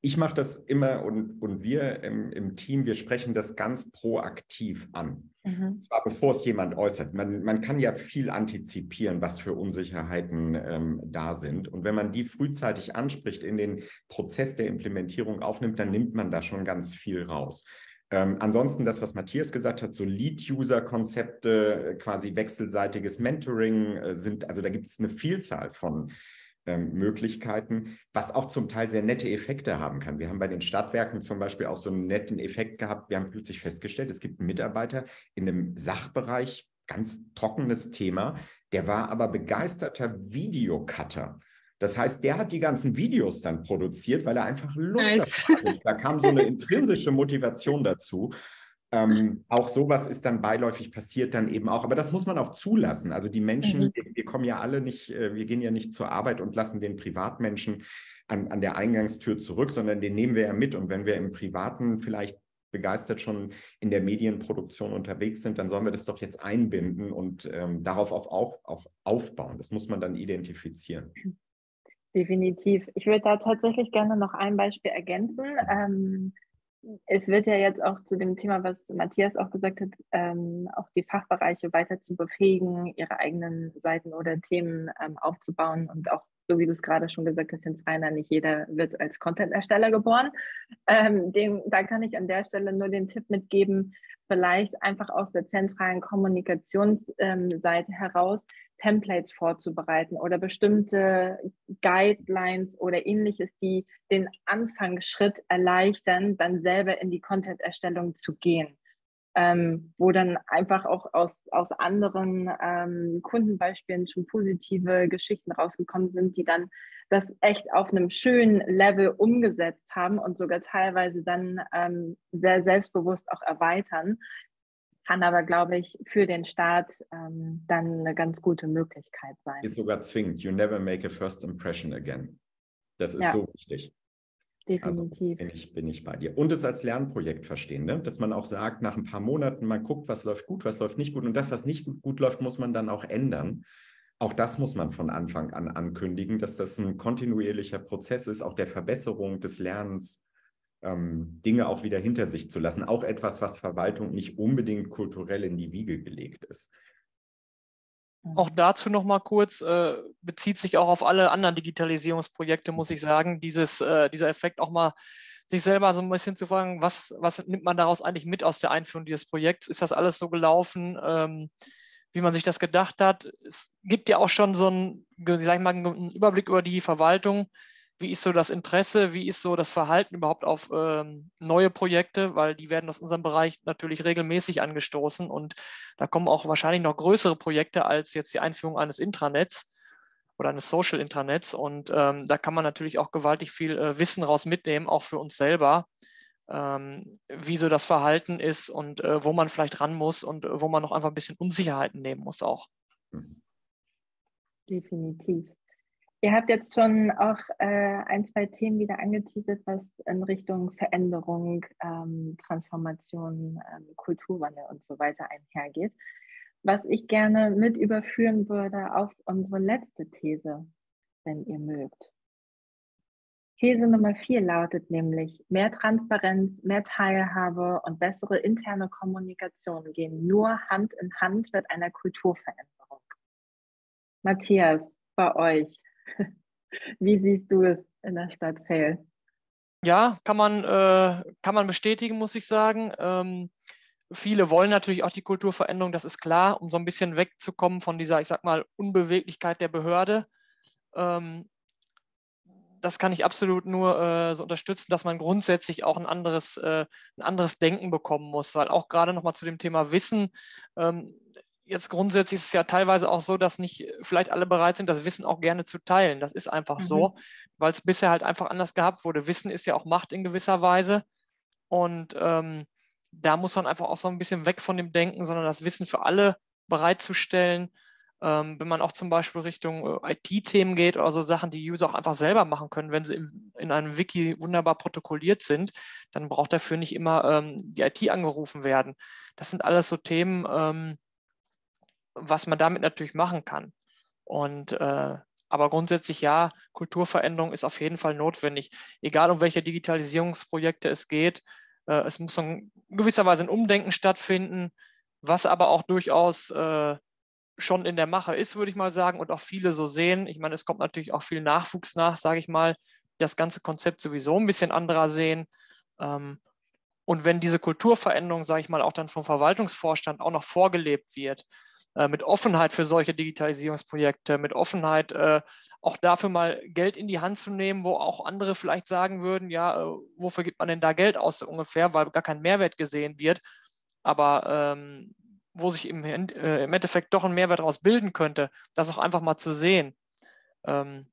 ich mache das immer und, und wir im, im, Team, wir sprechen das ganz proaktiv an. Mhm. Zwar bevor es jemand äußert. Man, man kann ja viel antizipieren, was für Unsicherheiten ähm, da sind. Und wenn man die frühzeitig anspricht, in den Prozess der Implementierung aufnimmt, dann nimmt man da schon ganz viel raus. Ähm, ansonsten das, was Matthias gesagt hat, so Lead-User-Konzepte, äh, quasi wechselseitiges Mentoring äh, sind, also da gibt es eine Vielzahl von ähm, Möglichkeiten, was auch zum Teil sehr nette Effekte haben kann. Wir haben bei den Stadtwerken zum Beispiel auch so einen netten Effekt gehabt. Wir haben plötzlich festgestellt, es gibt einen Mitarbeiter in einem Sachbereich, ganz trockenes Thema, der war aber begeisterter Videocutter. Das heißt, der hat die ganzen Videos dann produziert, weil er einfach Lust nice. hatte. Da kam so eine intrinsische Motivation dazu. Ähm, auch sowas ist dann beiläufig passiert dann eben auch. Aber das muss man auch zulassen. Also die Menschen, mhm. wir, wir, kommen ja alle nicht, äh, wir gehen ja nicht zur Arbeit und lassen den Privatmenschen an, an der Eingangstür zurück, sondern den nehmen wir ja mit. Und wenn wir im Privaten vielleicht begeistert schon in der Medienproduktion unterwegs sind, dann sollen wir das doch jetzt einbinden und ähm, darauf auch, auch, auch aufbauen. Das muss man dann identifizieren. Definitiv. Ich würde da tatsächlich gerne noch ein Beispiel ergänzen. Ähm, es wird ja jetzt auch zu dem Thema, was Matthias auch gesagt hat, ähm, auch die Fachbereiche weiter zu befähigen, ihre eigenen Seiten oder Themen ähm, aufzubauen und auch, so wie du es gerade schon gesagt hast, Jens Reiner, nicht jeder wird als Content-Ersteller geboren. Ähm, den, da kann ich an der Stelle nur den Tipp mitgeben, vielleicht einfach aus der zentralen Kommunikationsseite ähm, heraus Templates vorzubereiten oder bestimmte Guidelines oder ähnliches, die den Anfangsschritt erleichtern, dann selber in die Content-Erstellung zu gehen. Ähm, wo dann einfach auch aus, aus anderen ähm, Kundenbeispielen schon positive Geschichten rausgekommen sind, die dann das echt auf einem schönen Level umgesetzt haben und sogar teilweise dann ähm, sehr selbstbewusst auch erweitern. Kann aber, glaube ich, für den Start ähm, dann eine ganz gute Möglichkeit sein. Ist sogar zwingend. You never make a first impression again. Das ist ja. so wichtig. Also Definitiv. Also bin, ich, bin ich bei dir. Und es als Lernprojekt verstehen, ne? dass man auch sagt, nach ein paar Monaten, man guckt, was läuft gut, was läuft nicht gut. Und das, was nicht gut, gut läuft, muss man dann auch ändern. Auch das muss man von Anfang an ankündigen, dass das ein kontinuierlicher Prozess ist, auch der Verbesserung des Lernens, ähm, Dinge auch wieder hinter sich zu lassen. Auch etwas, was Verwaltung nicht unbedingt kulturell in die Wiege gelegt ist. Auch dazu noch mal kurz, äh, bezieht sich auch auf alle anderen Digitalisierungsprojekte, muss ich sagen, dieses, äh, dieser Effekt auch mal sich selber so ein bisschen zu fragen, was, was nimmt man daraus eigentlich mit aus der Einführung dieses Projekts? Ist das alles so gelaufen? Ähm, wie man sich das gedacht hat. Es gibt ja auch schon so einen, sag ich mal, einen Überblick über die Verwaltung. Wie ist so das Interesse? Wie ist so das Verhalten überhaupt auf ähm, neue Projekte? Weil die werden aus unserem Bereich natürlich regelmäßig angestoßen und da kommen auch wahrscheinlich noch größere Projekte als jetzt die Einführung eines Intranets oder eines Social Intranets. Und ähm, da kann man natürlich auch gewaltig viel äh, Wissen raus mitnehmen, auch für uns selber ähm, wie so das Verhalten ist und äh, wo man vielleicht ran muss und äh, wo man noch einfach ein bisschen Unsicherheiten nehmen muss auch. Definitiv. Ihr habt jetzt schon auch äh, ein, zwei Themen wieder angeteasert, was in Richtung Veränderung, ähm, Transformation, ähm, Kulturwandel und so weiter einhergeht. Was ich gerne mit überführen würde auf unsere letzte These, wenn ihr mögt. These Nummer vier lautet nämlich, mehr Transparenz, mehr Teilhabe und bessere interne Kommunikation gehen nur Hand in Hand mit einer Kulturveränderung. Matthias, bei euch, wie siehst du es in der Stadt Fail? Ja, kann man, äh, kann man bestätigen, muss ich sagen. Ähm, viele wollen natürlich auch die Kulturveränderung, das ist klar, um so ein bisschen wegzukommen von dieser, ich sag mal, Unbeweglichkeit der Behörde. Ähm, das kann ich absolut nur äh, so unterstützen, dass man grundsätzlich auch ein anderes, äh, ein anderes Denken bekommen muss, weil auch gerade nochmal zu dem Thema Wissen, ähm, jetzt grundsätzlich ist es ja teilweise auch so, dass nicht vielleicht alle bereit sind, das Wissen auch gerne zu teilen. Das ist einfach mhm. so, weil es bisher halt einfach anders gehabt wurde. Wissen ist ja auch Macht in gewisser Weise. Und ähm, da muss man einfach auch so ein bisschen weg von dem Denken, sondern das Wissen für alle bereitzustellen. Ähm, wenn man auch zum Beispiel Richtung äh, IT-Themen geht oder so Sachen, die User auch einfach selber machen können, wenn sie in, in einem Wiki wunderbar protokolliert sind, dann braucht dafür nicht immer ähm, die IT angerufen werden. Das sind alles so Themen, ähm, was man damit natürlich machen kann. Und äh, aber grundsätzlich ja, Kulturveränderung ist auf jeden Fall notwendig, egal um welche Digitalisierungsprojekte es geht. Äh, es muss in gewisser Weise ein Umdenken stattfinden, was aber auch durchaus äh, schon in der Mache ist, würde ich mal sagen, und auch viele so sehen. Ich meine, es kommt natürlich auch viel Nachwuchs nach, sage ich mal, das ganze Konzept sowieso ein bisschen anderer sehen. Ähm, und wenn diese Kulturveränderung, sage ich mal, auch dann vom Verwaltungsvorstand auch noch vorgelebt wird, mit Offenheit für solche Digitalisierungsprojekte, mit Offenheit äh, auch dafür mal Geld in die Hand zu nehmen, wo auch andere vielleicht sagen würden, ja, äh, wofür gibt man denn da Geld aus so ungefähr, weil gar kein Mehrwert gesehen wird, aber ähm, wo sich im, äh, im, Endeffekt doch ein Mehrwert daraus bilden könnte, das auch einfach mal zu sehen. Ähm,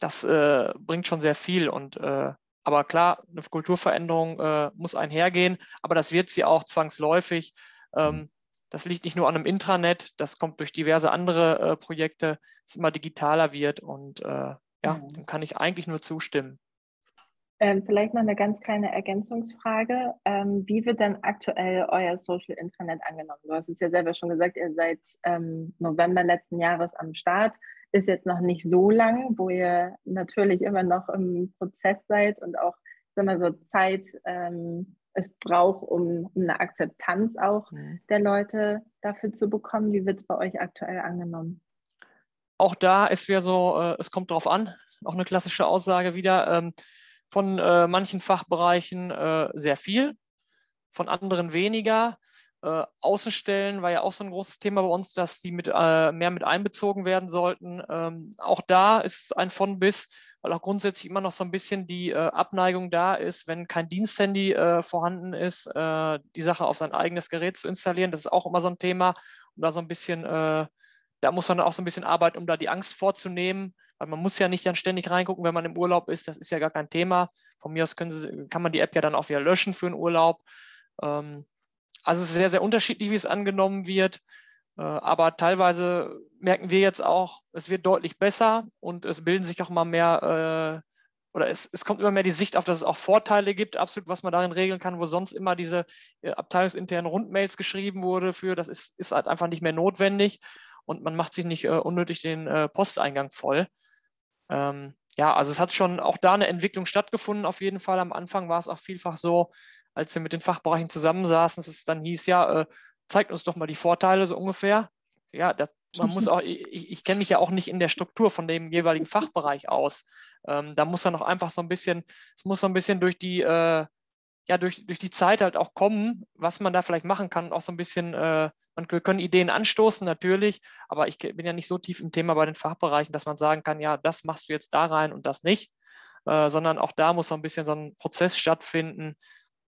das äh, bringt schon sehr viel und äh, aber klar, eine Kulturveränderung muss einhergehen, aber das wird sie auch zwangsläufig. Ähm, das liegt nicht nur an einem Intranet, das kommt durch diverse andere äh, Projekte, es immer digitaler wird und äh, ja, mhm. dem kann ich eigentlich nur zustimmen. Ähm, vielleicht noch eine ganz kleine Ergänzungsfrage. Ähm, wie wird denn aktuell euer Social Intranet angenommen? Du hast es ja selber schon gesagt, ihr seid ähm, November letzten Jahres am Start. Ist jetzt noch nicht so lang, wo ihr natürlich immer noch im Prozess seid und auch sagen wir so Zeit ähm, es braucht, um eine Akzeptanz auch mhm. der Leute dafür zu bekommen. Wie wird es bei euch aktuell angenommen? Auch da ist wieder so, äh, es kommt drauf an, auch eine klassische Aussage wieder. Ähm, von äh, manchen Fachbereichen äh, sehr viel, von anderen weniger. Äh, Außenstellen war ja auch so ein großes Thema bei uns, dass die mit, äh, mehr mit einbezogen werden sollten. Ähm, auch da ist ein von bis weil auch grundsätzlich immer noch so ein bisschen die äh, Abneigung da ist, wenn kein Diensthandy äh, vorhanden ist, äh, die Sache auf sein eigenes Gerät zu installieren. Das ist auch immer so ein Thema, um da so ein bisschen, äh, da muss man auch so ein bisschen arbeiten, um da die Angst vorzunehmen, weil man muss ja nicht dann ständig reingucken, wenn man im Urlaub ist. Das ist ja gar kein Thema. Von mir aus Sie, kann man die App ja dann auch wieder löschen für einen Urlaub. Ähm, also es ist sehr, sehr unterschiedlich, wie es angenommen wird. Äh, aber teilweise merken wir jetzt auch, es wird deutlich besser und es bilden sich auch mal mehr, äh, oder es, es kommt immer mehr die Sicht auf, dass es auch Vorteile gibt, absolut, was man darin regeln kann, wo sonst immer diese äh, abteilungsinternen Rundmails geschrieben wurde für, das ist, ist halt einfach nicht mehr notwendig und man macht sich nicht unnötig den Posteingang voll. Ähm, ja, also es hat schon auch da eine Entwicklung stattgefunden, auf jeden Fall. Am Anfang war es auch vielfach so, als wir mit den Fachbereichen zusammensaßen, dass es dann hieß, ja, zeigt uns doch mal die Vorteile so ungefähr. Ja, das, man muss auch, ich, ich kenne mich ja auch nicht in der Struktur von dem jeweiligen Fachbereich aus. Ähm, da muss dann noch einfach so ein bisschen, es muss so ein bisschen durch die, äh, ja, durch, durch die Zeit halt auch kommen, was man da vielleicht machen kann. Auch so ein bisschen, äh, man wir können Ideen anstoßen, natürlich, aber ich bin ja nicht so tief im Thema bei den Fachbereichen, dass man sagen kann, ja, das machst du jetzt da rein und das nicht. Äh, sondern auch da muss so ein bisschen so ein Prozess stattfinden,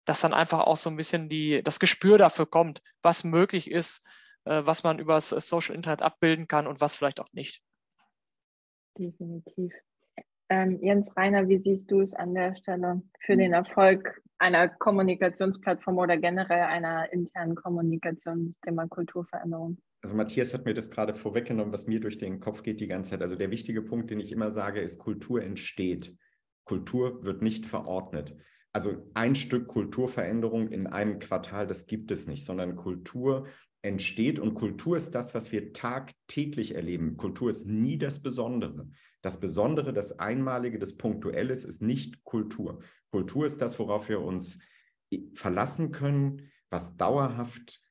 dass dann einfach auch so ein bisschen die, das Gespür dafür kommt, was möglich ist, äh, was man über das Social Internet abbilden kann und was vielleicht auch nicht. Definitiv. Ähm, Jens Reiner, wie siehst du es an der Stelle für den Erfolg einer Kommunikationsplattform oder generell einer internen Kommunikation, das Thema Kulturveränderung? Also Matthias hat mir das gerade vorweggenommen, was mir durch den Kopf geht die ganze Zeit. Also der wichtige Punkt, den ich immer sage, ist, Kultur entsteht. Kultur wird nicht verordnet also ein Stück Kulturveränderung in einem Quartal, das gibt es nicht, sondern Kultur entsteht und Kultur ist das, was wir tagtäglich erleben. Kultur ist nie das Besondere. Das Besondere, das Einmalige, das Punktuelles ist nicht Kultur. Kultur ist das, worauf wir uns verlassen können, was dauerhaft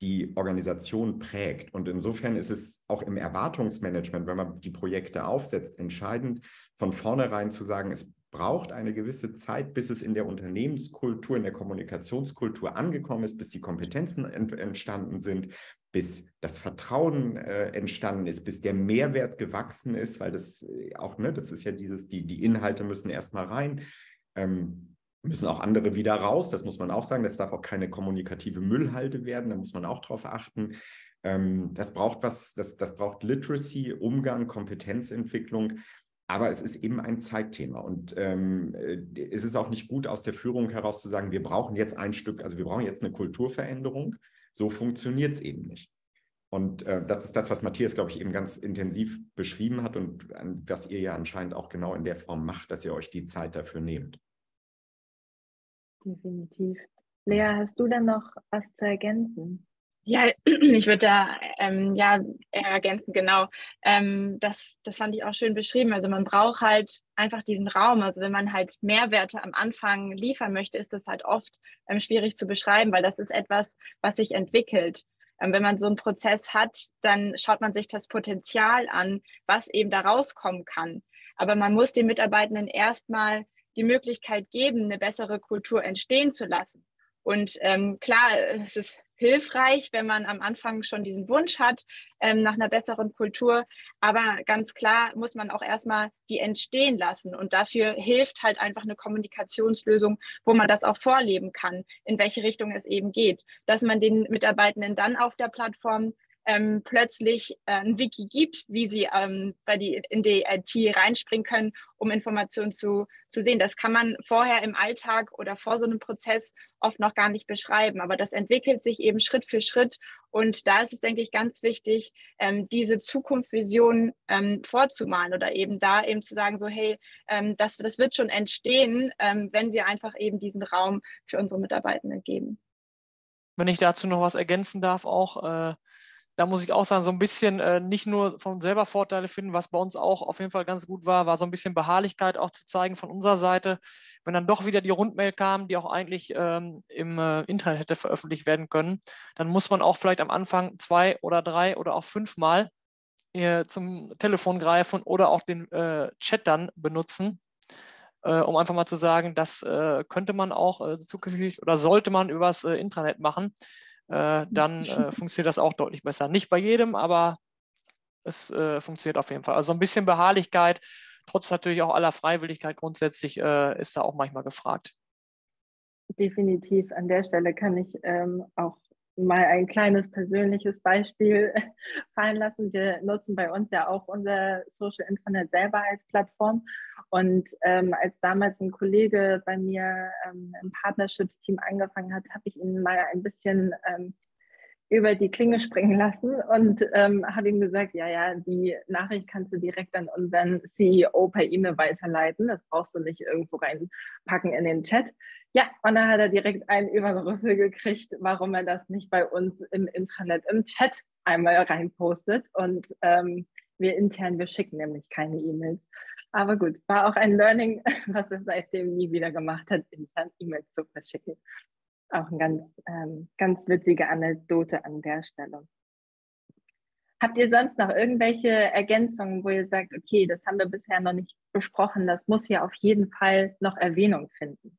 die Organisation prägt. Und insofern ist es auch im Erwartungsmanagement, wenn man die Projekte aufsetzt, entscheidend, von vornherein zu sagen, es braucht eine gewisse Zeit, bis es in der Unternehmenskultur, in der Kommunikationskultur angekommen ist, bis die Kompetenzen ent entstanden sind, bis das Vertrauen äh, entstanden ist, bis der Mehrwert gewachsen ist, weil das äh, auch, ne, das ist ja dieses, die, die Inhalte müssen erstmal rein. Ähm, müssen auch andere wieder raus, das muss man auch sagen. Das darf auch keine kommunikative Müllhalde werden, da muss man auch drauf achten. Ähm, das braucht was, das, das braucht Literacy, Umgang, Kompetenzentwicklung. Aber es ist eben ein Zeitthema und ähm, äh, es ist auch nicht gut aus der Führung heraus zu sagen, wir brauchen jetzt ein Stück, also wir brauchen jetzt eine Kulturveränderung. So funktioniert es eben nicht. Und äh, das ist das, was Matthias, glaube ich, eben ganz intensiv beschrieben hat und was ihr ja anscheinend auch genau in der Form macht, dass ihr euch die Zeit dafür nehmt. Definitiv. Lea, hast du denn noch was zu ergänzen? Ja, ich würde da ähm, ja ergänzen, genau. Ähm, das, das fand ich auch schön beschrieben. Also man braucht halt einfach diesen Raum. Also wenn man halt Mehrwerte am Anfang liefern möchte, ist das halt oft ähm, schwierig zu beschreiben, weil das ist etwas, was sich entwickelt. Ähm, wenn man so einen Prozess hat, dann schaut man sich das Potenzial an, was eben da rauskommen kann. Aber man muss den Mitarbeitenden erstmal die Möglichkeit geben, eine bessere Kultur entstehen zu lassen. Und ähm, klar, es ist hilfreich, wenn man am Anfang schon diesen Wunsch hat ähm, nach einer besseren Kultur. Aber ganz klar muss man auch erstmal die entstehen lassen. Und dafür hilft halt einfach eine Kommunikationslösung, wo man das auch vorleben kann, in welche Richtung es eben geht. Dass man den Mitarbeitenden dann auf der Plattform ähm, plötzlich äh, ein Wiki gibt, wie sie ähm, bei die, in die IT reinspringen können, um Informationen zu, zu sehen. Das kann man vorher im Alltag oder vor so einem Prozess oft noch gar nicht beschreiben. Aber das entwickelt sich eben Schritt für Schritt. Und da ist es, denke ich, ganz wichtig, ähm, diese Zukunftsvision ähm, vorzumalen oder eben da eben zu sagen, so hey, ähm, das, das wird schon entstehen, ähm, wenn wir einfach eben diesen Raum für unsere Mitarbeitenden geben. Wenn ich dazu noch was ergänzen darf, auch äh, da muss ich auch sagen, so ein bisschen äh, nicht nur von selber Vorteile finden, was bei uns auch auf jeden Fall ganz gut war, war so ein bisschen Beharrlichkeit auch zu zeigen von unserer Seite. Wenn dann doch wieder die Rundmail kam, die auch eigentlich ähm, im äh, Internet hätte veröffentlicht werden können, dann muss man auch vielleicht am Anfang zwei oder drei oder auch fünfmal äh, zum Telefon greifen oder auch den äh, Chat dann benutzen, äh, um einfach mal zu sagen, das äh, könnte man auch zukünftig oder sollte man übers Intranet machen äh, dann äh, funktioniert das auch deutlich besser. Nicht bei jedem, aber es äh, funktioniert auf jeden Fall. Also ein bisschen Beharrlichkeit, trotz natürlich auch aller Freiwilligkeit grundsätzlich äh, ist da auch manchmal gefragt. Definitiv. An der Stelle kann ich ähm, auch mal ein kleines persönliches Beispiel fallen lassen. Wir nutzen bei uns ja auch unser Social Internet selber als Plattform. Und ähm, als damals ein Kollege bei mir ähm, im Partnerships-Team angefangen hat, habe ich ihn mal ein bisschen ähm, über die Klinge springen lassen und ähm, habe ihm gesagt, ja, ja, die Nachricht kannst du direkt an unseren CEO per E-Mail weiterleiten. Das brauchst du nicht irgendwo reinpacken in den Chat. Ja, und dann hat er direkt einen über den Rüssel gekriegt, warum er das nicht bei uns im Intranet, im Chat einmal reinpostet. Und ähm, wir intern, wir schicken nämlich keine E-Mails. Aber gut, war auch ein Learning, was er seitdem nie wieder gemacht hat, intern E-Mails zu verschicken. Auch eine ganz, ähm, ganz witzige Anekdote an der Stelle. Habt ihr sonst noch irgendwelche Ergänzungen, wo ihr sagt, okay, das haben wir bisher noch nicht besprochen, das muss hier auf jeden Fall noch Erwähnung finden?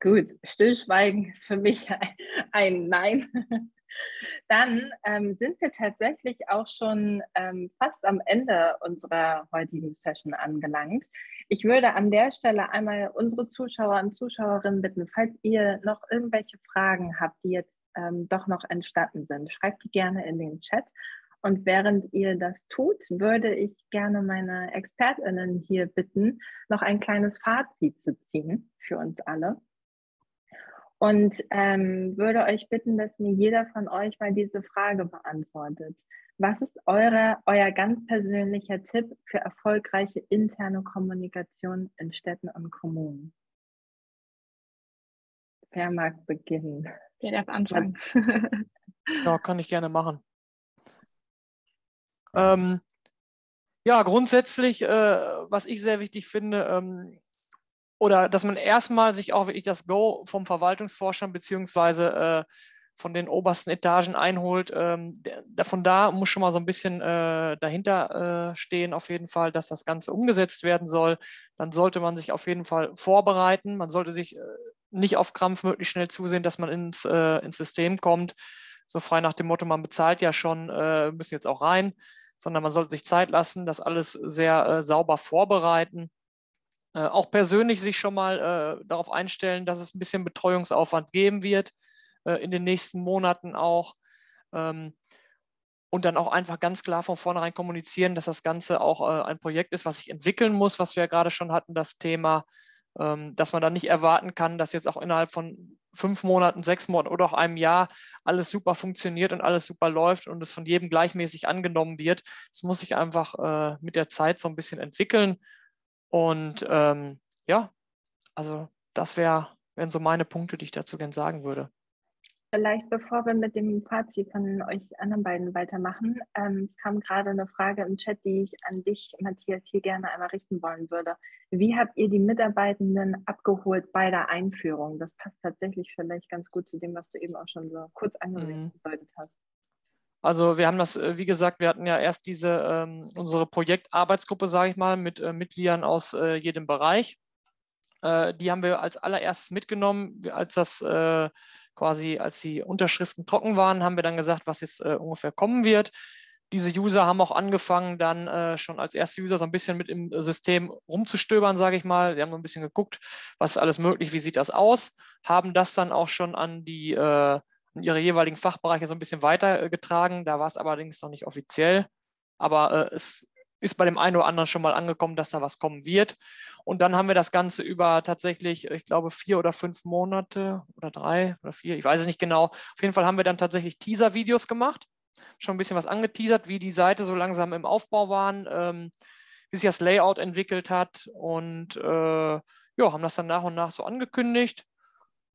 Gut, Stillschweigen ist für mich ein, ein Nein. Dann ähm, sind wir tatsächlich auch schon ähm, fast am Ende unserer heutigen Session angelangt. Ich würde an der Stelle einmal unsere Zuschauer und Zuschauerinnen bitten, falls ihr noch irgendwelche Fragen habt, die jetzt ähm, doch noch entstanden sind, schreibt die gerne in den Chat. Und während ihr das tut, würde ich gerne meine ExpertInnen hier bitten, noch ein kleines Fazit zu ziehen für uns alle. Und ähm, würde euch bitten, dass mir jeder von euch mal diese Frage beantwortet. Was ist eure, euer ganz persönlicher Tipp für erfolgreiche interne Kommunikation in Städten und Kommunen? Wer mag beginnen? Wer darf anfangen? ja, kann ich gerne machen. Ähm, ja, grundsätzlich, äh, was ich sehr wichtig finde, ähm, oder dass man erstmal sich auch wirklich das Go vom Verwaltungsvorstand beziehungsweise äh, von den obersten Etagen einholt. Ähm, von da muss schon mal so ein bisschen äh, dahinter äh, stehen, auf jeden Fall, dass das Ganze umgesetzt werden soll. Dann sollte man sich auf jeden Fall vorbereiten. Man sollte sich äh, nicht auf Krampf möglichst schnell zusehen, dass man ins, äh, ins System kommt. So frei nach dem Motto, man bezahlt ja schon, äh, müssen jetzt auch rein, sondern man sollte sich Zeit lassen, das alles sehr sauber vorbereiten. Auch persönlich sich schon mal darauf einstellen, dass es ein bisschen Betreuungsaufwand geben wird äh, in den nächsten Monaten auch. Ähm, und dann auch einfach ganz klar von vornherein kommunizieren, dass das Ganze auch äh, ein Projekt ist, was sich entwickeln muss, was wir ja gerade schon hatten, das Thema, ähm, dass man dann nicht erwarten kann, dass jetzt auch innerhalb von fünf Monaten, sechs Monaten oder auch einem Jahr alles super funktioniert und alles super läuft und es von jedem gleichmäßig angenommen wird. Es muss sich einfach äh, mit der Zeit so ein bisschen entwickeln. Und ähm, ja, also das wär, wären so meine Punkte, die ich dazu gerne sagen würde. Vielleicht bevor wir mit dem Fazit von euch anderen beiden weitermachen, ähm, es kam gerade eine Frage im Chat, die ich an dich, Matthias, hier gerne einmal richten wollen würde. Wie habt ihr die Mitarbeitenden abgeholt bei der Einführung? Das passt tatsächlich vielleicht ganz gut zu dem, was du eben auch schon so kurz angedeutet mhm. hast. Also wir haben das, äh, wie gesagt, wir hatten ja erst diese ähm, unsere Projektarbeitsgruppe, sage ich mal, mit äh, Mitgliedern aus äh, jedem Bereich. Äh, die haben wir als allererstes mitgenommen, als das äh, quasi, als die Unterschriften trocken waren, haben wir dann gesagt, was jetzt äh, ungefähr kommen wird. Diese User haben auch angefangen, dann schon als erste User so ein bisschen mit im System rumzustöbern, sage ich mal. Die haben ein bisschen geguckt, was ist alles möglich, wie sieht das aus, haben das dann auch schon an die ihre jeweiligen Fachbereiche so ein bisschen weitergetragen. Da war es allerdings noch nicht offiziell. Aber äh, es ist bei dem einen oder anderen schon mal angekommen, dass da was kommen wird. Und dann haben wir das Ganze über tatsächlich, ich glaube, vier oder fünf Monate oder drei oder vier, ich weiß es nicht genau. Auf jeden Fall haben wir dann tatsächlich Teaser-Videos gemacht, schon ein bisschen was angeteasert, wie die Seite so langsam im Aufbau waren, ähm, wie sich das Layout entwickelt hat und äh, ja, haben das dann nach und nach so angekündigt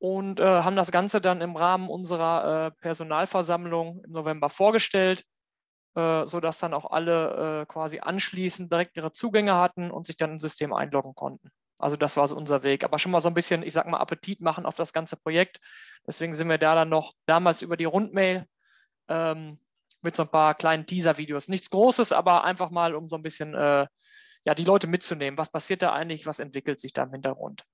und äh, haben das Ganze dann im Rahmen unserer äh, Personalversammlung im November vorgestellt äh, sodass dann auch alle äh, quasi anschließend direkt ihre Zugänge hatten und sich dann ins System einloggen konnten. Also das war so unser Weg. Aber schon mal so ein bisschen, ich sag mal, Appetit machen auf das ganze Projekt. Deswegen sind wir da dann noch damals über die Rundmail ähm, mit so ein paar kleinen Teaser-Videos. Nichts Großes, aber einfach mal, um so ein bisschen äh, ja, die Leute mitzunehmen. Was passiert da eigentlich? Was entwickelt sich da im Hintergrund?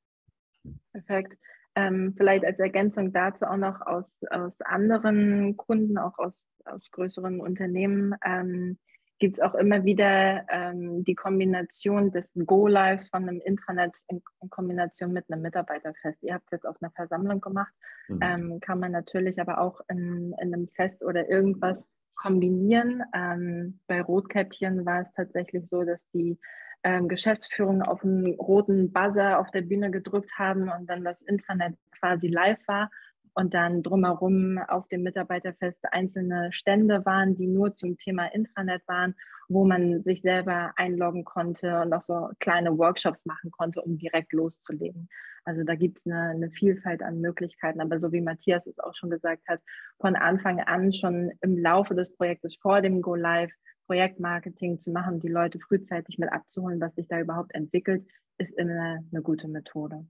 Perfekt. Ähm, vielleicht als Ergänzung dazu auch noch aus, aus anderen Kunden, auch aus, aus größeren Unternehmen, ähm, gibt es auch immer wieder ähm, die Kombination des Go-Lives von einem Intranet in, in, Kombination mit einem Mitarbeiterfest. Ihr habt es jetzt auf einer Versammlung gemacht, mhm. Ähm, kann man natürlich aber auch in, in, einem Fest oder irgendwas kombinieren. Ähm, bei Rotkäppchen war es tatsächlich so, dass die ähm, Geschäftsführung auf einen roten Buzzer auf der Bühne gedrückt haben und dann das Intranet quasi live war und dann drumherum auf dem Mitarbeiterfest einzelne Stände waren, die nur zum Thema Intranet waren, wo man sich selber einloggen konnte und auch so kleine Workshops machen konnte, um direkt loszulegen. Also da gibt es eine, eine, Vielfalt an Möglichkeiten. Aber so wie Matthias es auch schon gesagt hat, von Anfang an schon im Laufe des Projektes vor dem Go Live Projektmarketing zu machen, die Leute frühzeitig mit abzuholen, was sich da überhaupt entwickelt, ist immer eine gute Methode.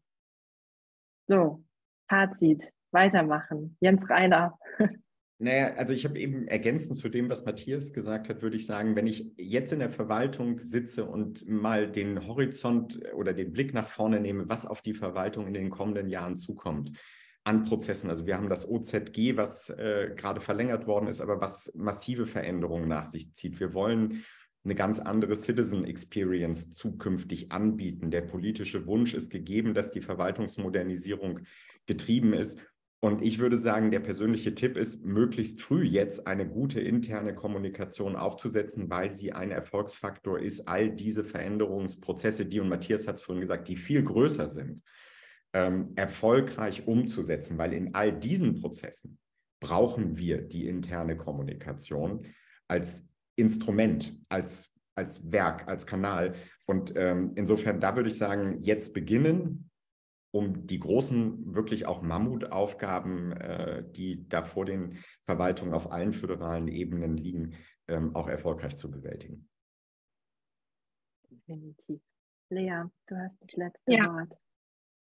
So, Fazit, weitermachen. Jens Reiner. Naja, also ich habe eben ergänzend zu dem, was Matthias gesagt hat, würde ich sagen, wenn ich jetzt in der Verwaltung sitze und mal den Horizont oder den Blick nach vorne nehme, was auf die Verwaltung in den kommenden Jahren zukommt, an Prozessen. Also wir haben das OZG, was äh, gerade verlängert worden ist, aber was massive Veränderungen nach sich zieht. Wir wollen eine ganz andere Citizen Experience zukünftig anbieten. Der politische Wunsch ist gegeben, dass die Verwaltungsmodernisierung getrieben ist. Und ich würde sagen, der persönliche Tipp ist, möglichst früh jetzt eine gute interne Kommunikation aufzusetzen, weil sie ein Erfolgsfaktor ist, all diese Veränderungsprozesse, die, und Matthias hat es vorhin gesagt, die viel größer sind, ähm, erfolgreich umzusetzen, weil in all diesen Prozessen brauchen wir die interne Kommunikation als Instrument, als, als Werk, als Kanal. Und ähm, insofern, da würde ich sagen, jetzt beginnen, um die großen, wirklich auch Mammutaufgaben, äh, die da vor den Verwaltungen auf allen föderalen Ebenen liegen, ähm, auch erfolgreich zu bewältigen. Definitiv. Lea, du hast das letzte ja. Wort.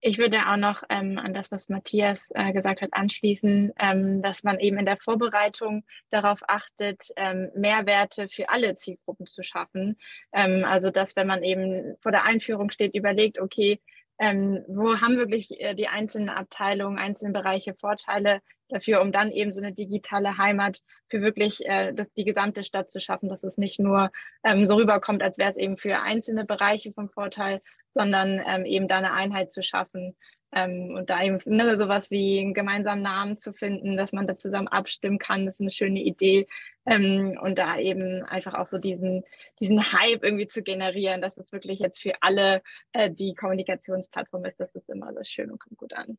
Ich würde auch noch ähm, an das, was Matthias äh, gesagt hat, anschließen, ähm, dass man eben in der Vorbereitung darauf achtet, ähm, Mehrwerte für alle Zielgruppen zu schaffen. Ähm, also dass, wenn man eben vor der Einführung steht, überlegt, okay, ähm, wo haben wirklich äh, die einzelnen Abteilungen, einzelnen Bereiche Vorteile dafür, um dann eben so eine digitale Heimat für wirklich äh, das, die gesamte Stadt zu schaffen, dass es nicht nur ähm, so rüberkommt, als wäre es eben für einzelne Bereiche vom Vorteil, sondern ähm, eben da eine Einheit zu schaffen. Ähm, und da eben ne, sowas wie einen gemeinsamen Namen zu finden, dass man da zusammen abstimmen kann, das ist eine schöne Idee. Ähm, und da eben einfach auch so diesen, diesen Hype irgendwie zu generieren, dass es wirklich jetzt für alle äh, die Kommunikationsplattform ist, das ist immer sehr schön und kommt gut an.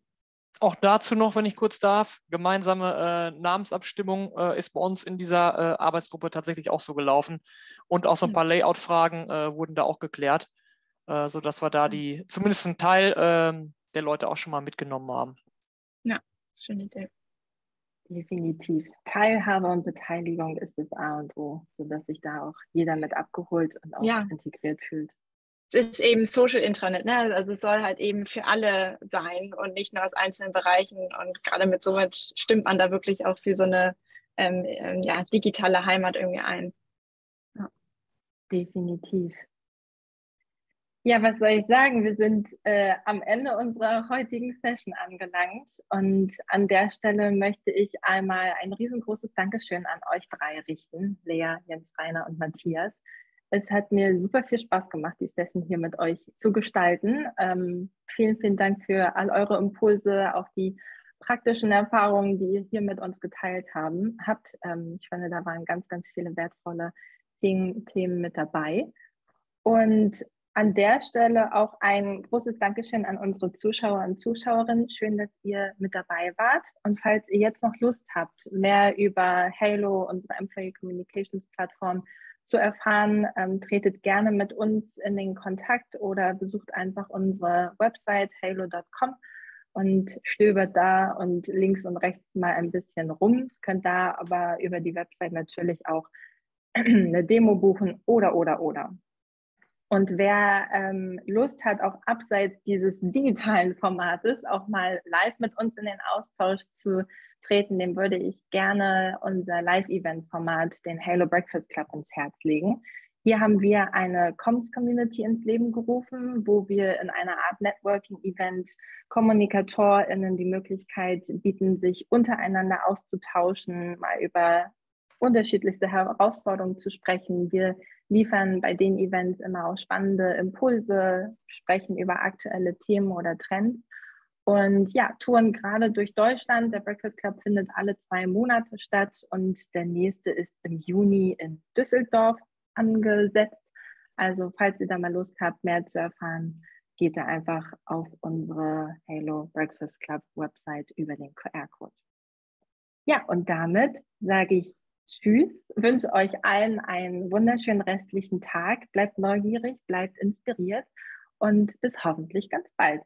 Auch dazu noch, wenn ich kurz darf, gemeinsame äh, Namensabstimmung äh, ist bei uns in dieser äh, Arbeitsgruppe tatsächlich auch so gelaufen. Und auch so ein paar Layout-Fragen äh, wurden da auch geklärt äh, sodass wir da die zumindest einen Teil äh, der Leute auch schon mal mitgenommen haben. Ja, schöne Idee. Definitiv. Teilhabe und Beteiligung ist das A und O, sodass sich da auch jeder mit abgeholt und auch ja. integriert fühlt. Es ist eben Social Intranet, ne? also es soll halt eben für alle sein und nicht nur aus einzelnen Bereichen. Und gerade mit somit stimmt man da wirklich auch für so eine ähm, ähm ja, digitale Heimat irgendwie ein. Ja. Definitiv. Ja, was soll ich sagen? Wir sind äh, am Ende unserer heutigen Session angelangt und an der Stelle möchte ich einmal ein riesengroßes Dankeschön an euch drei richten, Lea, Jens Rainer und Matthias. Es hat mir super viel Spaß gemacht, die Session hier mit euch zu gestalten. Ähm, vielen, vielen Dank für all eure Impulse, auch die praktischen Erfahrungen, die ihr hier mit uns geteilt haben, habt. Ähm, ich finde, da waren ganz, ganz viele wertvolle Themen mit dabei. Und an der Stelle auch ein großes Dankeschön an unsere Zuschauer und Zuschauerinnen. Schön, dass ihr mit dabei wart. Und falls ihr jetzt noch Lust habt, mehr über Halo, unsere Employee Communications Plattform, zu erfahren, ähm, tretet gerne mit uns in den Kontakt oder besucht einfach unsere Website halo.com und stöbert da und links und rechts mal ein bisschen rum. Könnt da aber über die Website natürlich auch eine Demo buchen oder, oder, oder. Und wer ähm, Lust hat, auch abseits dieses digitalen Formates auch mal live mit uns in den Austausch zu treten, dem würde ich gerne unser Live-Event-Format, den Halo Breakfast Club, ins Herz legen. Hier haben wir eine Comms-Community ins Leben gerufen, wo wir in einer Art Networking-Event KommunikatorInnen die Möglichkeit bieten, sich untereinander auszutauschen, mal über unterschiedlichste Herausforderungen zu sprechen. Wir liefern bei den Events immer auch spannende Impulse, sprechen über aktuelle Themen oder Trends. Und ja, touren gerade durch Deutschland. Der Breakfast Club findet alle zwei Monate statt und der nächste ist im Juni in Düsseldorf angesetzt. Also falls ihr da mal Lust habt, mehr zu erfahren, geht da einfach auf unsere Halo Breakfast Club Website über den QR-Code. Ja, und damit sage ich Tschüss, wünsche euch allen einen wunderschönen restlichen Tag. Bleibt neugierig, bleibt inspiriert und bis hoffentlich ganz bald.